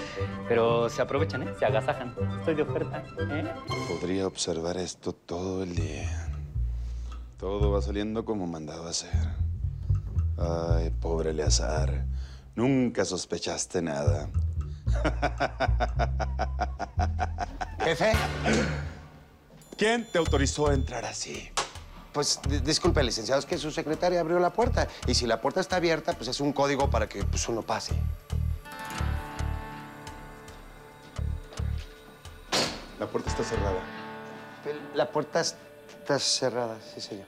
Pero se aprovechan, ¿eh? Se agasajan. Estoy de oferta, ¿eh? Podría observar esto todo el día. Todo va saliendo como mandado a ser. Ay, pobre Eleazar. Nunca sospechaste nada. Jefe. ¿Quién te autorizó a entrar así? Pues di- disculpe, licenciado, es que su secretaria abrió la puerta. Y si la puerta está abierta, pues es un código para que pues, uno pase. La puerta está cerrada. La puerta está cerrada, sí, señor.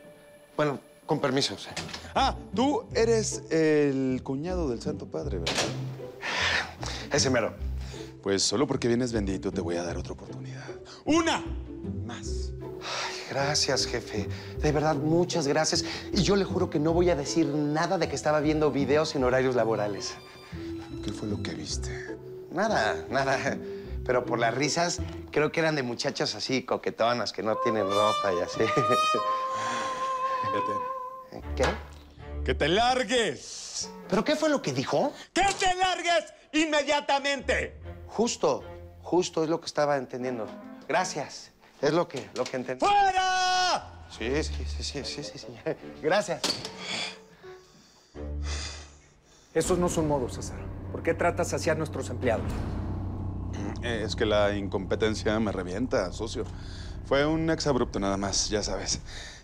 Bueno, con permiso. Ah, tú eres el cuñado del Santo Padre, ¿verdad? Ese mero. Pues solo porque vienes bendito te voy a dar otra oportunidad. ¡Una! Más. Gracias, jefe. De verdad, muchas gracias. Y yo le juro que no voy a decir nada de que estaba viendo videos en horarios laborales. ¿Qué fue lo que viste? Nada, nada. pero por las risas creo que eran de muchachas así, coquetonas, que no tienen ropa y así. ¿Qué? ¡Que te largues! ¿Pero qué fue lo que dijo? ¡Que te largues inmediatamente! Justo, justo es lo que estaba entendiendo. Gracias. Es lo que, lo que entendí. ¡Fuera! Sí, sí, sí, sí, sí, sí, sí. Gracias. Esos no son modos, César. ¿Por qué tratas así a nuestros empleados? Eh, Es que la incompetencia me revienta, socio. Fue un exabrupto nada más, ya sabes.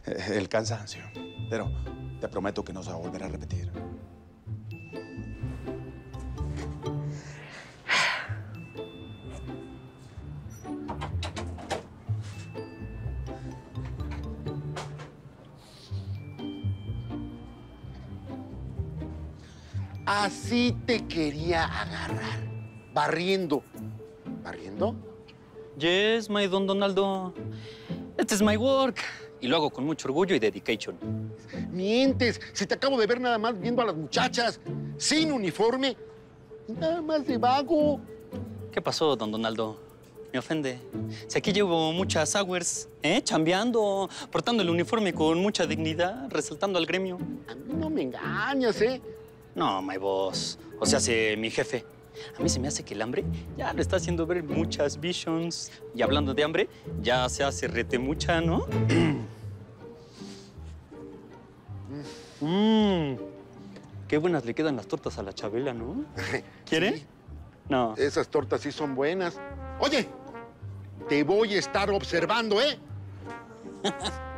Eh, El cansancio. Pero te prometo que no se va a volver a repetir. Así te quería agarrar. Barriendo. ¿Barriendo? Yes, my don Donaldo. Este es my work. Y lo hago con mucho orgullo y dedication. Mientes. Si te acabo de ver nada más viendo a las muchachas sin uniforme. Nada más de vago. ¿Qué pasó, don Donaldo? Me ofende. Si aquí llevo muchas hours, ¿eh? Chambeando, portando el uniforme con mucha dignidad, resaltando al gremio. A mí no me engañas, ¿eh? No, my boss. O sea, si mi jefe. A mí se me hace que el hambre ya lo está haciendo ver muchas visions. Y hablando de hambre, ya se hace rete mucha, ¿no? Mmm. Qué buenas le quedan las tortas a la Chabela, ¿no? ¿Quiere? No. Esas tortas sí son buenas. Oye, te voy a estar observando, ¿eh?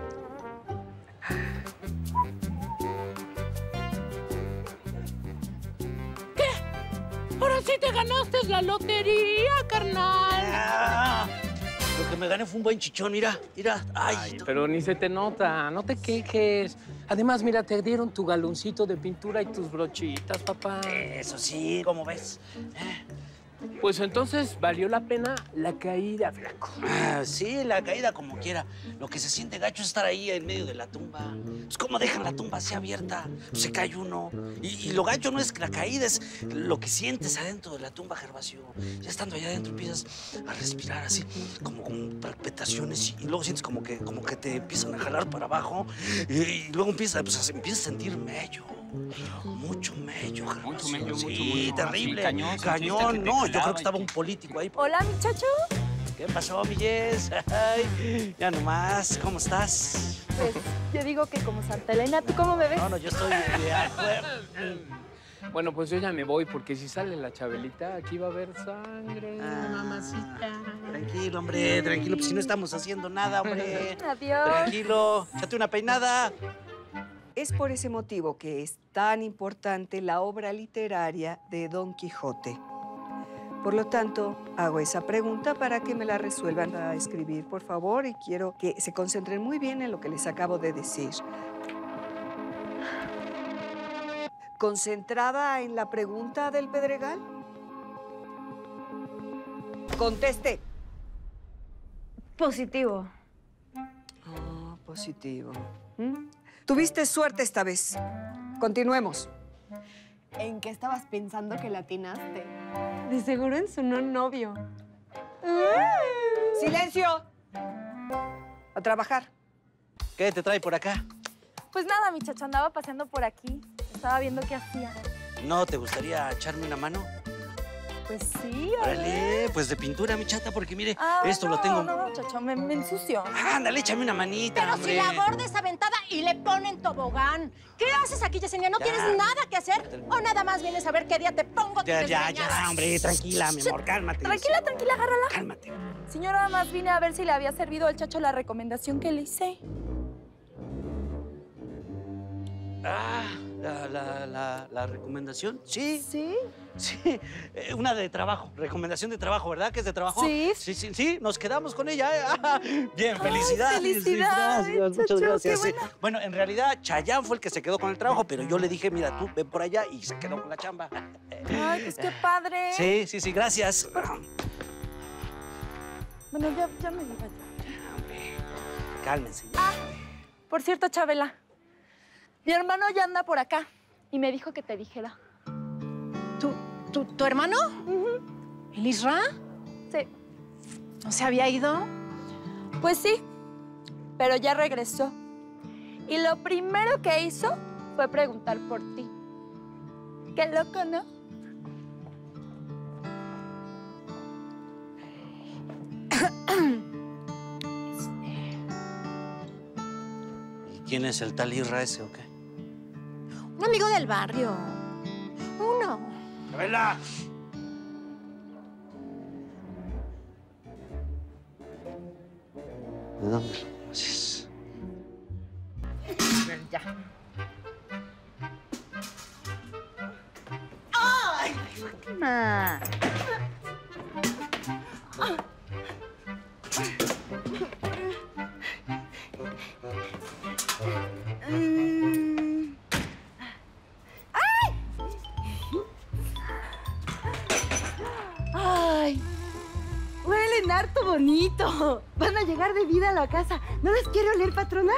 Ahora sí te ganaste la lotería, carnal. Ah, lo que me gané fue un buen chichón, mira, mira. Ay, Pero ni se te nota, no te quejes. Además, mira, te dieron tu galoncito de pintura y tus brochitas, papá. Eso sí, ¿cómo ves? Pues entonces valió la pena la caída, flaco. Ah, sí, la caída como quiera. Lo que se siente gacho es estar ahí en medio de la tumba. Pues, ¿cómo dejan la tumba así abierta? Pues, se cae uno. Y, lo gacho no es que la caída, es lo que sientes adentro de la tumba, Gervasio. Ya estando allá adentro empiezas a respirar así, como con palpitaciones. Y, luego sientes como que, como que te empiezan a jalar para abajo. Y, y luego empiezas, pues, empiezas a sentir mello. Mucho mello. Mucho mello, mucho, Sí, mucho. terrible. Sí, cañón, sentiste Cañón, te no. Yo creo que estaba un político ahí. Hola, muchacho. ¿Qué pasó, mi Jess? Ay, ya nomás, ¿cómo estás? Pues yo digo que como Santa Elena, ¿tú cómo me ves? No, no, yo estoy de acuerdo. Bueno, pues yo ya me voy porque si sale la chabelita, aquí va a haber sangre, mamacita. Tranquilo, hombre, tranquilo, pues si no estamos haciendo nada, hombre. Adiós. Tranquilo, échate una peinada. Es por ese motivo que es tan importante la obra literaria de Don Quijote. Por lo tanto, hago esa pregunta para que me la resuelvan a escribir, por favor, y quiero que se concentren muy bien en lo que les acabo de decir. ¿Concentrada en la pregunta del Pedregal? Conteste. Positivo. Ah, positivo. ¿Mm? Tuviste suerte esta vez. Continuemos. ¿En qué estabas pensando que latinaste? De seguro en su no novio. ¡Silencio! A trabajar. ¿Qué te trae por acá? Pues nada, mi chacho, andaba paseando por aquí. Estaba viendo qué hacía. ¿No te gustaría echarme una mano? Pues sí. Órale, pues de pintura, mi chata, porque mire, Ah, esto no, lo tengo. No, no, chacho, me, me ensucio. Ándale, échame una manita, Pero hombre. si la gorda es aventada y le ponen tobogán. ¿Qué haces aquí, Yesenia? ¿No Ya. tienes nada que hacer? ¿O nada más vienes a ver qué día te pongo Ya, ya, ya, hombre, tranquila, mi amor, cálmate. Tranquila, tranquila, agárrala. Cálmate. Señora, nada más vine a ver si le había servido al chacho la recomendación que le hice. Ah, la, la, la, la recomendación, sí. ¿Sí? Sí, eh, una de trabajo, recomendación de trabajo, ¿verdad? Que es de trabajo. Sí. Sí, sí, sí, nos quedamos con ella. ¿eh? Ah, Bien, Ay, felicidades. sí, felicidades, gracias, muchas gracias. sí. Bueno, en realidad, Chayán fue el que se quedó con el trabajo, pero yo le dije, mira, tú ven por allá y se quedó con la chamba. Ay, pues qué padre. Sí, sí, sí, gracias. Bueno, ya, ya me iba ya. Cálmense. Por cierto, Chabela, mi hermano ya anda por acá y me dijo que te dijera. ¿Tu, tu, hermano? ¿El Isra? se... ¿No se había ido? Pues sí, pero ya regresó. Y lo primero que hizo fue preguntar por ti. Qué loco, ¿no? ¿Y quién es el tal Isra ese o qué? Un amigo del barrio. Uno. ¡Chabela! ¿De dónde lo conoces? Ya. ¡Ay! Van a llegar de vida a la casa. ¿No les quiere oler, patrona?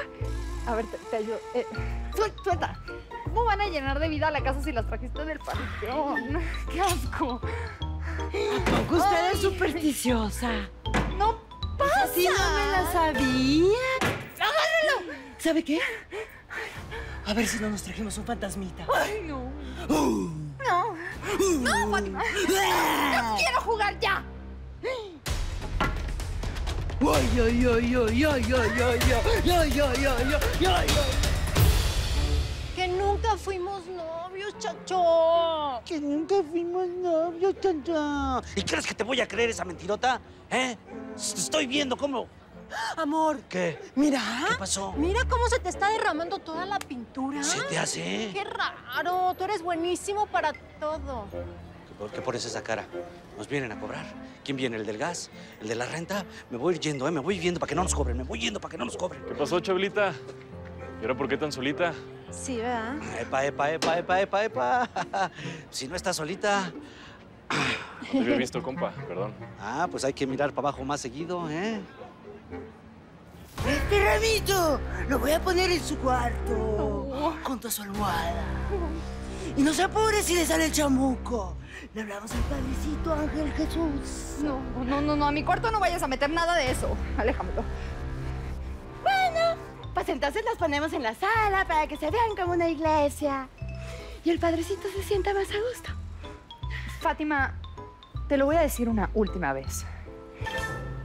A ver, te, te ayudo. Eh, suel- suelta. ¿Cómo van a llenar de vida la casa si las trajiste del panteón? ¡Qué asco! poco usted es supersticiosa? ¡No pasa! Sí, no me la sabía. ¡Agárralo! ¿Sabe qué? A ver si no nos trajimos un fantasmita. ¡Ay, no! ¡No! ¡No, Fátima! ¡Yo quiero jugar ya! ¡Ay, ay, ay, ay, ay, ay, ay, ay, ay, ay, ay, ay, ay! Que nunca fuimos novios, chacho. Que nunca fuimos novios, chacho. ¿Y crees que te voy a creer esa mentirota? ¿Eh? Estoy viendo cómo... Amor, ¿Qué? mira. ¿Qué pasó? Mira cómo se te está derramando toda la pintura. ¿Se te hace? Qué raro. Tú eres buenísimo para todo. ¿Por qué pones esa cara? Nos vienen a cobrar. ¿Quién viene? ¿El del gas? ¿El de la renta? Me voy yendo, ¿eh? Me voy yendo para que no nos cobren. Me voy yendo para que no nos cobren. ¿Qué pasó, Chabelita? ¿Y ahora por qué tan solita? Sí, ¿verdad? Epa, epa, epa, epa, epa, epa. Si no estás solita... No te había visto, compa, perdón. Ah, pues hay que mirar para abajo más seguido, ¿eh? Este ramito lo voy a poner en su cuarto, junto a su almohada. Y no se apure si le sale el chamuco. Le hablamos al padrecito Ángel Jesús. No, no, no, no, a mi cuarto no vayas a meter nada de eso. Aléjamelo. Bueno, pues entonces las ponemos en la sala para que se vean como una iglesia. Y el padrecito se sienta más a gusto. Fátima, te lo voy a decir una última vez.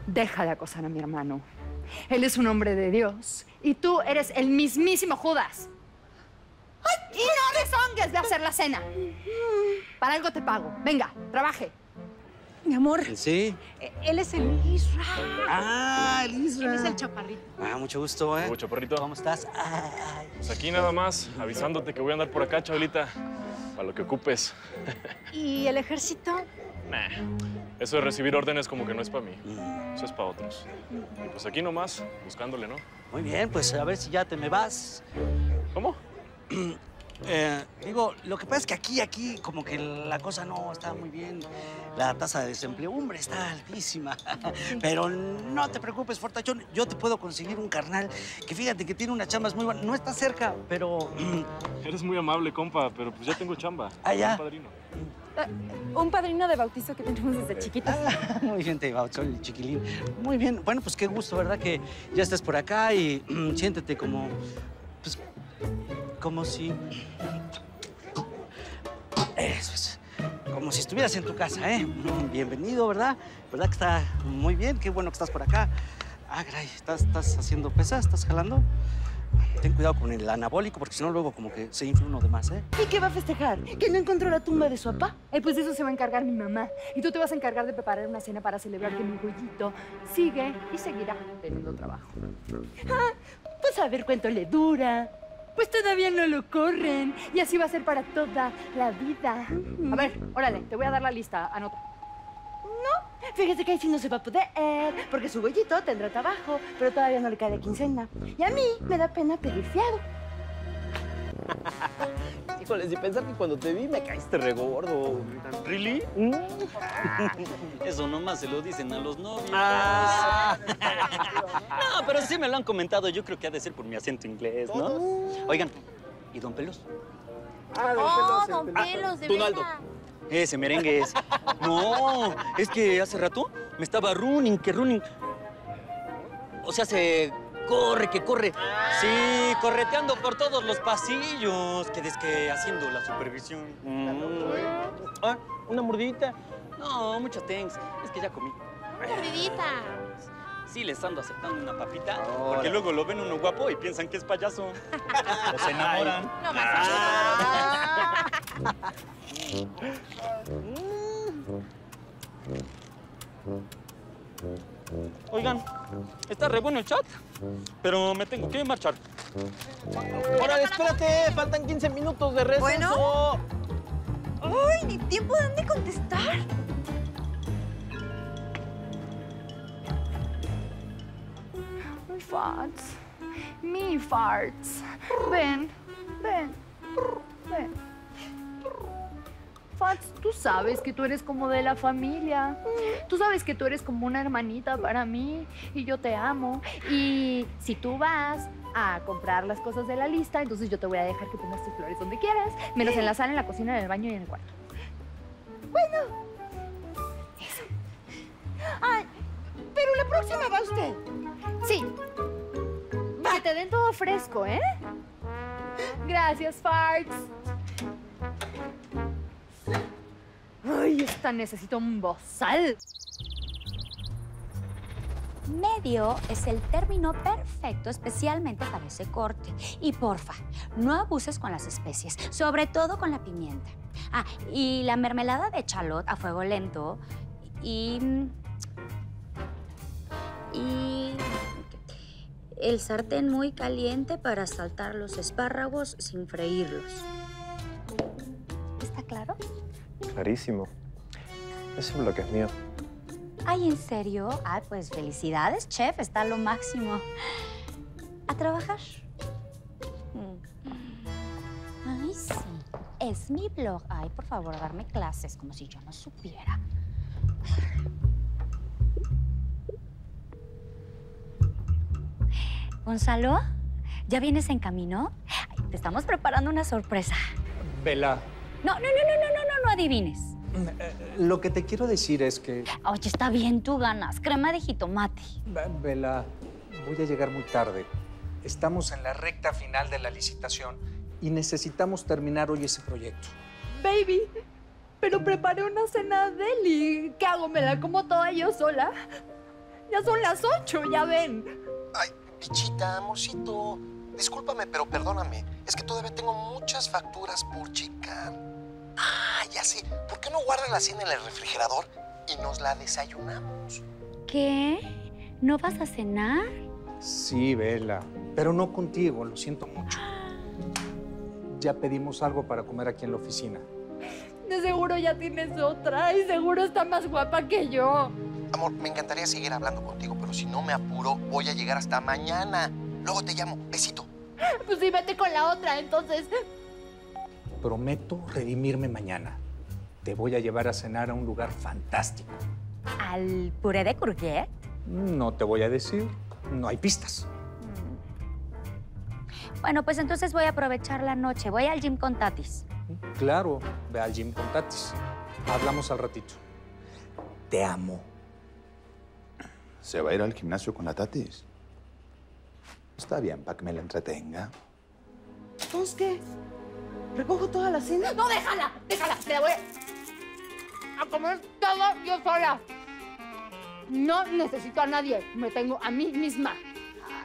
Deja de acosar a mi hermano. Él es un hombre de Dios y tú eres el mismísimo Judas. Y no deshongues de hacer la cena. Para algo te pago. Venga, trabaje. Mi amor, ¿Sí? él es el Isra. Ah, el Isra. Él es el chaparrito. Ah, mucho gusto, ¿eh? Mucho, perrito. ¿Cómo estás? Ay, Pues aquí nada más, avisándote que voy a andar por acá, Chabelita. Para lo que ocupes. ¿Y el ejército? Nah, eso de recibir órdenes como que no es para mí. Eso es para otros. Y pues aquí nomás, buscándole, ¿no? Muy bien, pues a ver si ya te me vas. ¿Cómo? Eh, digo, lo que pasa es que aquí, aquí, como que la cosa no está muy bien. La tasa de desempleo, hombre, está altísima. Pero no te preocupes, Fortachón. Yo te puedo conseguir un carnal que fíjate que tiene unas chambas muy buenas. No está cerca, pero... Eres muy amable, compa, pero pues ya tengo chamba. Ah, ya. Un padrino. Eh, un padrino de bautizo que tenemos desde chiquitos. Muy bien, te bautizó el chiquilín. Muy bien. Bueno, pues qué gusto, ¿verdad? Que ya estés por acá y siéntete como... Pues, como si... Eso es. Como si estuvieras en tu casa, ¿eh? Mm, Bienvenido, ¿verdad? ¿Verdad que está muy bien? Qué bueno que estás por acá. Ah, caray, ¿estás, estás haciendo pesas? ¿Estás jalando? Ten cuidado con el anabólico, porque si no luego como que se infla uno de más, ¿eh? ¿Y qué va a festejar? ¿Que no encontró la tumba de su papá? Eh, pues de eso se va a encargar mi mamá. Y tú te vas a encargar de preparar una cena para celebrar que mi gollito sigue y seguirá teniendo trabajo. Ah, pues a ver cuánto le dura. Pues todavía no lo corren. Y así va a ser para toda la vida. A ver, órale, te voy a dar la lista. Anota. No, fíjese que ahí sí no se va a poder, porque su gollito tendrá trabajo, pero todavía no le cae la quincena. Y a mí me da pena pedir fiado. Híjole, si pensar que cuando te vi me caíste regordo. ¿Really? Eso nomás se lo dicen a los novios. Ah. no, pero sí me lo han comentado. Yo creo que ha de ser por mi acento inglés, ¿no? Oigan, ¿y don Pelos? Oh, don Pelos, de Tunaldo. veras. Ese merengue es. No, es que hace rato Me estaba running, que running. O sea, se corre, que corre. Sí, correteando por todos los pasillos. Que es que haciendo la supervisión. Mm. Ah, una mordidita. No, muchas thanks. Es que ya comí. Mordidita. Sí, les ando aceptando una papita. Porque luego lo ven uno guapo y piensan que es payaso. o se enamoran. No me Oigan, está re bueno el chat, pero me tengo que marchar. Órale, espérate, faltan 15 minutos de receso. Bueno. ¡Ay, ni tiempo dan de contestar! Mi farts. Mi farts. Ven, ven, ven. Fats, tú sabes que tú eres como de la familia. Tú sabes que tú eres como una hermanita para mí y yo te amo. Y si tú vas a comprar las cosas de la lista, entonces yo te voy a dejar que pongas tus flores donde quieras, menos en la sala, en la cocina, en el baño y en el cuarto. Bueno. Eso. Ay, pero la próxima va usted. Sí. Que te den todo fresco, ¿eh? Gracias, Farts. Ay, esta necesito un bozal. Medio es el término perfecto especialmente para ese corte. Y porfa, no abuses con las especies, sobre todo con la pimienta. Ah, y la mermelada de chalot a fuego lento y... Y... El sartén muy caliente para saltar los espárragos sin freírlos. ¿Está claro? Clarísimo. Ese bloque es mío. Ay, ¿en serio? Ay, pues felicidades, chef, está lo máximo. A trabajar. Mm. Ay, sí. Es mi blog. Ay, por favor, darme clases como si yo no supiera. Gonzalo, ¿ya vienes en camino? Ay, te estamos preparando una sorpresa. Vela, No, no, no, no, no, no, no, no adivines. lo que te quiero decir es que, Oye, está bien, tú ganas. Crema de jitomate. Vela, voy a llegar muy tarde. Estamos en la recta final de la licitación y necesitamos terminar hoy ese proyecto. Baby, pero preparé una cena deli. ¿Qué hago? ¿Me la como toda yo sola? Ya son las ocho, ya ven. Pichita, amorcito, discúlpame, pero perdóname. Es que todavía tengo muchas facturas por checar. Ah, ya sé. ¿Por qué no guardas la cena en el refrigerador y nos la desayunamos? ¿Qué? ¿No vas a cenar? Sí, Vela, pero no contigo, lo siento mucho. Ya pedimos algo para comer aquí en la oficina. De seguro ya tienes otra y seguro está más guapa que yo. Amor, me encantaría seguir hablando contigo, pero si no me apuro, voy a llegar hasta mañana. Luego te llamo. Besito. Pues sí, vete con la otra, entonces. Prometo redimirme mañana. Te voy a llevar a cenar a un lugar fantástico. ¿Al puré de courgette? No te voy a decir, no hay pistas. Bueno, pues entonces voy a aprovechar la noche. Voy al gym con Tatis. Claro, ve al gym con Tatis. Hablamos al ratito. Te amo. ¿Se va a ir al gimnasio con la Tatis? Está bien, para que me la entretenga. ¿Entonces qué? ¿Recojo toda la cena? No, déjala, déjala. Me la voy a... a comer todo yo sola. No necesito a nadie. Me tengo a mí misma.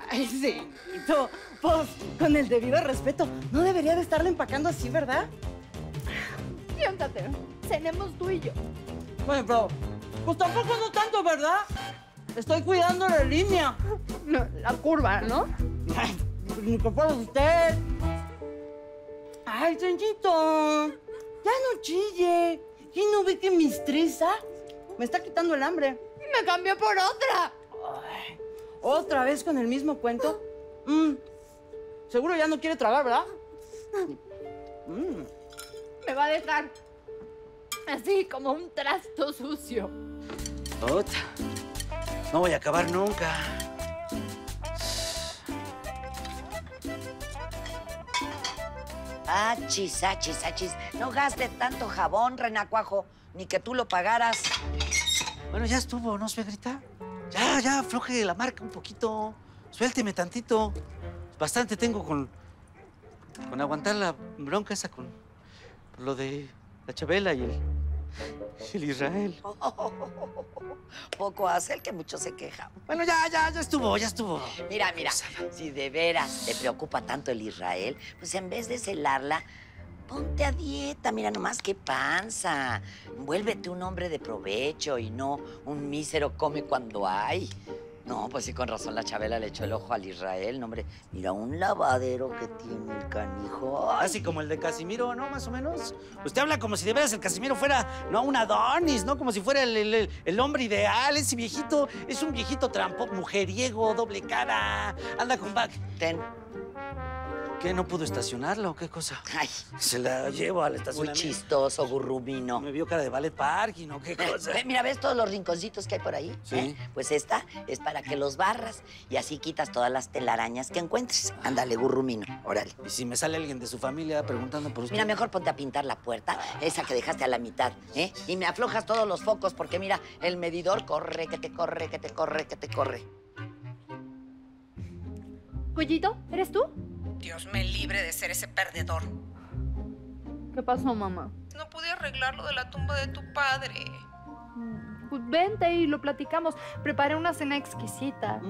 Ay, sí. Tú, pues, con el debido respeto, no debería de estarle empacando así, ¿verdad? Siéntate. Cenemos tú y yo. Bueno, pero, pues tampoco no tanto, ¿verdad? Estoy cuidando la línea. No, la curva, ¿no? Ay, ni que fuera usted. Ay, Chanchito, ya no chille. ¿Quién no ve que me estresa? Me está quitando el hambre. Me cambió por otra. Ay, ¿Otra vez con el mismo cuento? Mm, seguro ya no quiere tragar, ¿verdad? Mm. Me va a dejar así como un trasto sucio. Otra. No voy a acabar nunca. Achis, achis, achis. No gastes tanto jabón, renacuajo, ni que tú lo pagaras. Bueno, ya estuvo, ¿no, suegrita? Ya, ya, afloje la marca un poquito. Suélteme tantito. Bastante tengo con, con aguantar la bronca esa con lo de la Chabela y el, el Israel. Poco hace el que mucho se queja. Bueno, ya, ya, ya estuvo, ya estuvo. Mira, mira, si de veras te preocupa tanto el Israel, pues en vez de celarla, ponte a dieta. Mira nomás qué panza. Vuélvete un hombre de provecho y no un mísero come cuando hay. No, pues sí, con razón la Chabela le echó el ojo al Israel. No, hombre, mira, un lavadero que tiene el canijo. Ay, Así como el de Casimiro, ¿no? Más o menos. Usted habla como si de veras el Casimiro fuera, no, un Adonis, ¿no? Como si fuera el, el- el hombre ideal. Ese viejito es un viejito trampo, mujeriego, doble cara. Anda con back. Ten. ¿Qué? ¿No pudo estacionarlo? ¿Qué cosa? Ay. Se la llevo al Muy estacionamiento. chistoso, gurrumino. Me vio cara de ballet parking, ¿no? ¿Qué cosa? mira, ¿ves todos los rinconcitos que hay por ahí? Sí. ¿Eh? Pues esta es para que los barras y así quitas todas las telarañas que encuentres. Ándale, gurrumino, órale. Y si me sale alguien de su familia preguntando por usted. Mira, mejor ponte a pintar la puerta, esa que dejaste a la mitad, ¿eh? Y me aflojas todos los focos porque mira, el medidor corre, que te corre, que te corre, que te corre. Goyito, ¿eres tú? Dios me libre de ser ese perdedor. ¿Qué pasó, mamá? No pude arreglar lo de la tumba de tu padre. Pues vente y lo platicamos. Preparé una cena exquisita.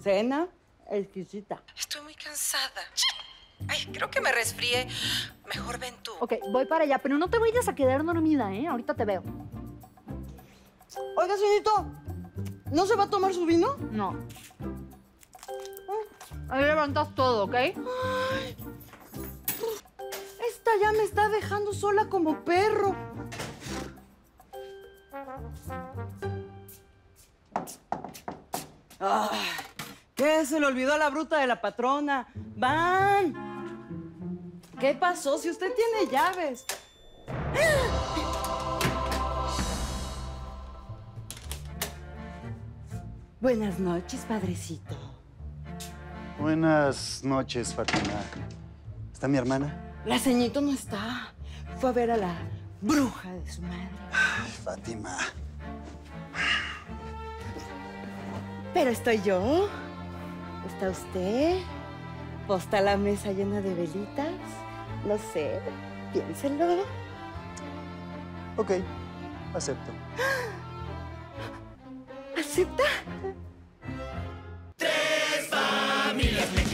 Cena exquisita. Estoy muy cansada. Ay, creo que me resfrié. Mejor ven tú. Ok, voy para allá, pero no te vayas a quedar dormida, ¿eh? Ahorita te veo. Oiga, señorito, ¿no se va a tomar su vino? No. Ahí levantas todo, ¿ok? Esta ya me está dejando sola como perro. ¿Qué? Se le olvidó a la bruta de la patrona. ¡Van! ¿Qué pasó? Si usted tiene llaves. Buenas noches, padrecito. Buenas noches, Fátima. ¿Está mi hermana? La ceñito no está. Fue a ver a la bruja de su madre. Fátima. Pero estoy yo. ¿Está usted? ¿O está la mesa llena de velitas? No sé. Piénselo. Ok, acepto. ¿Acepta? familias mexicanas.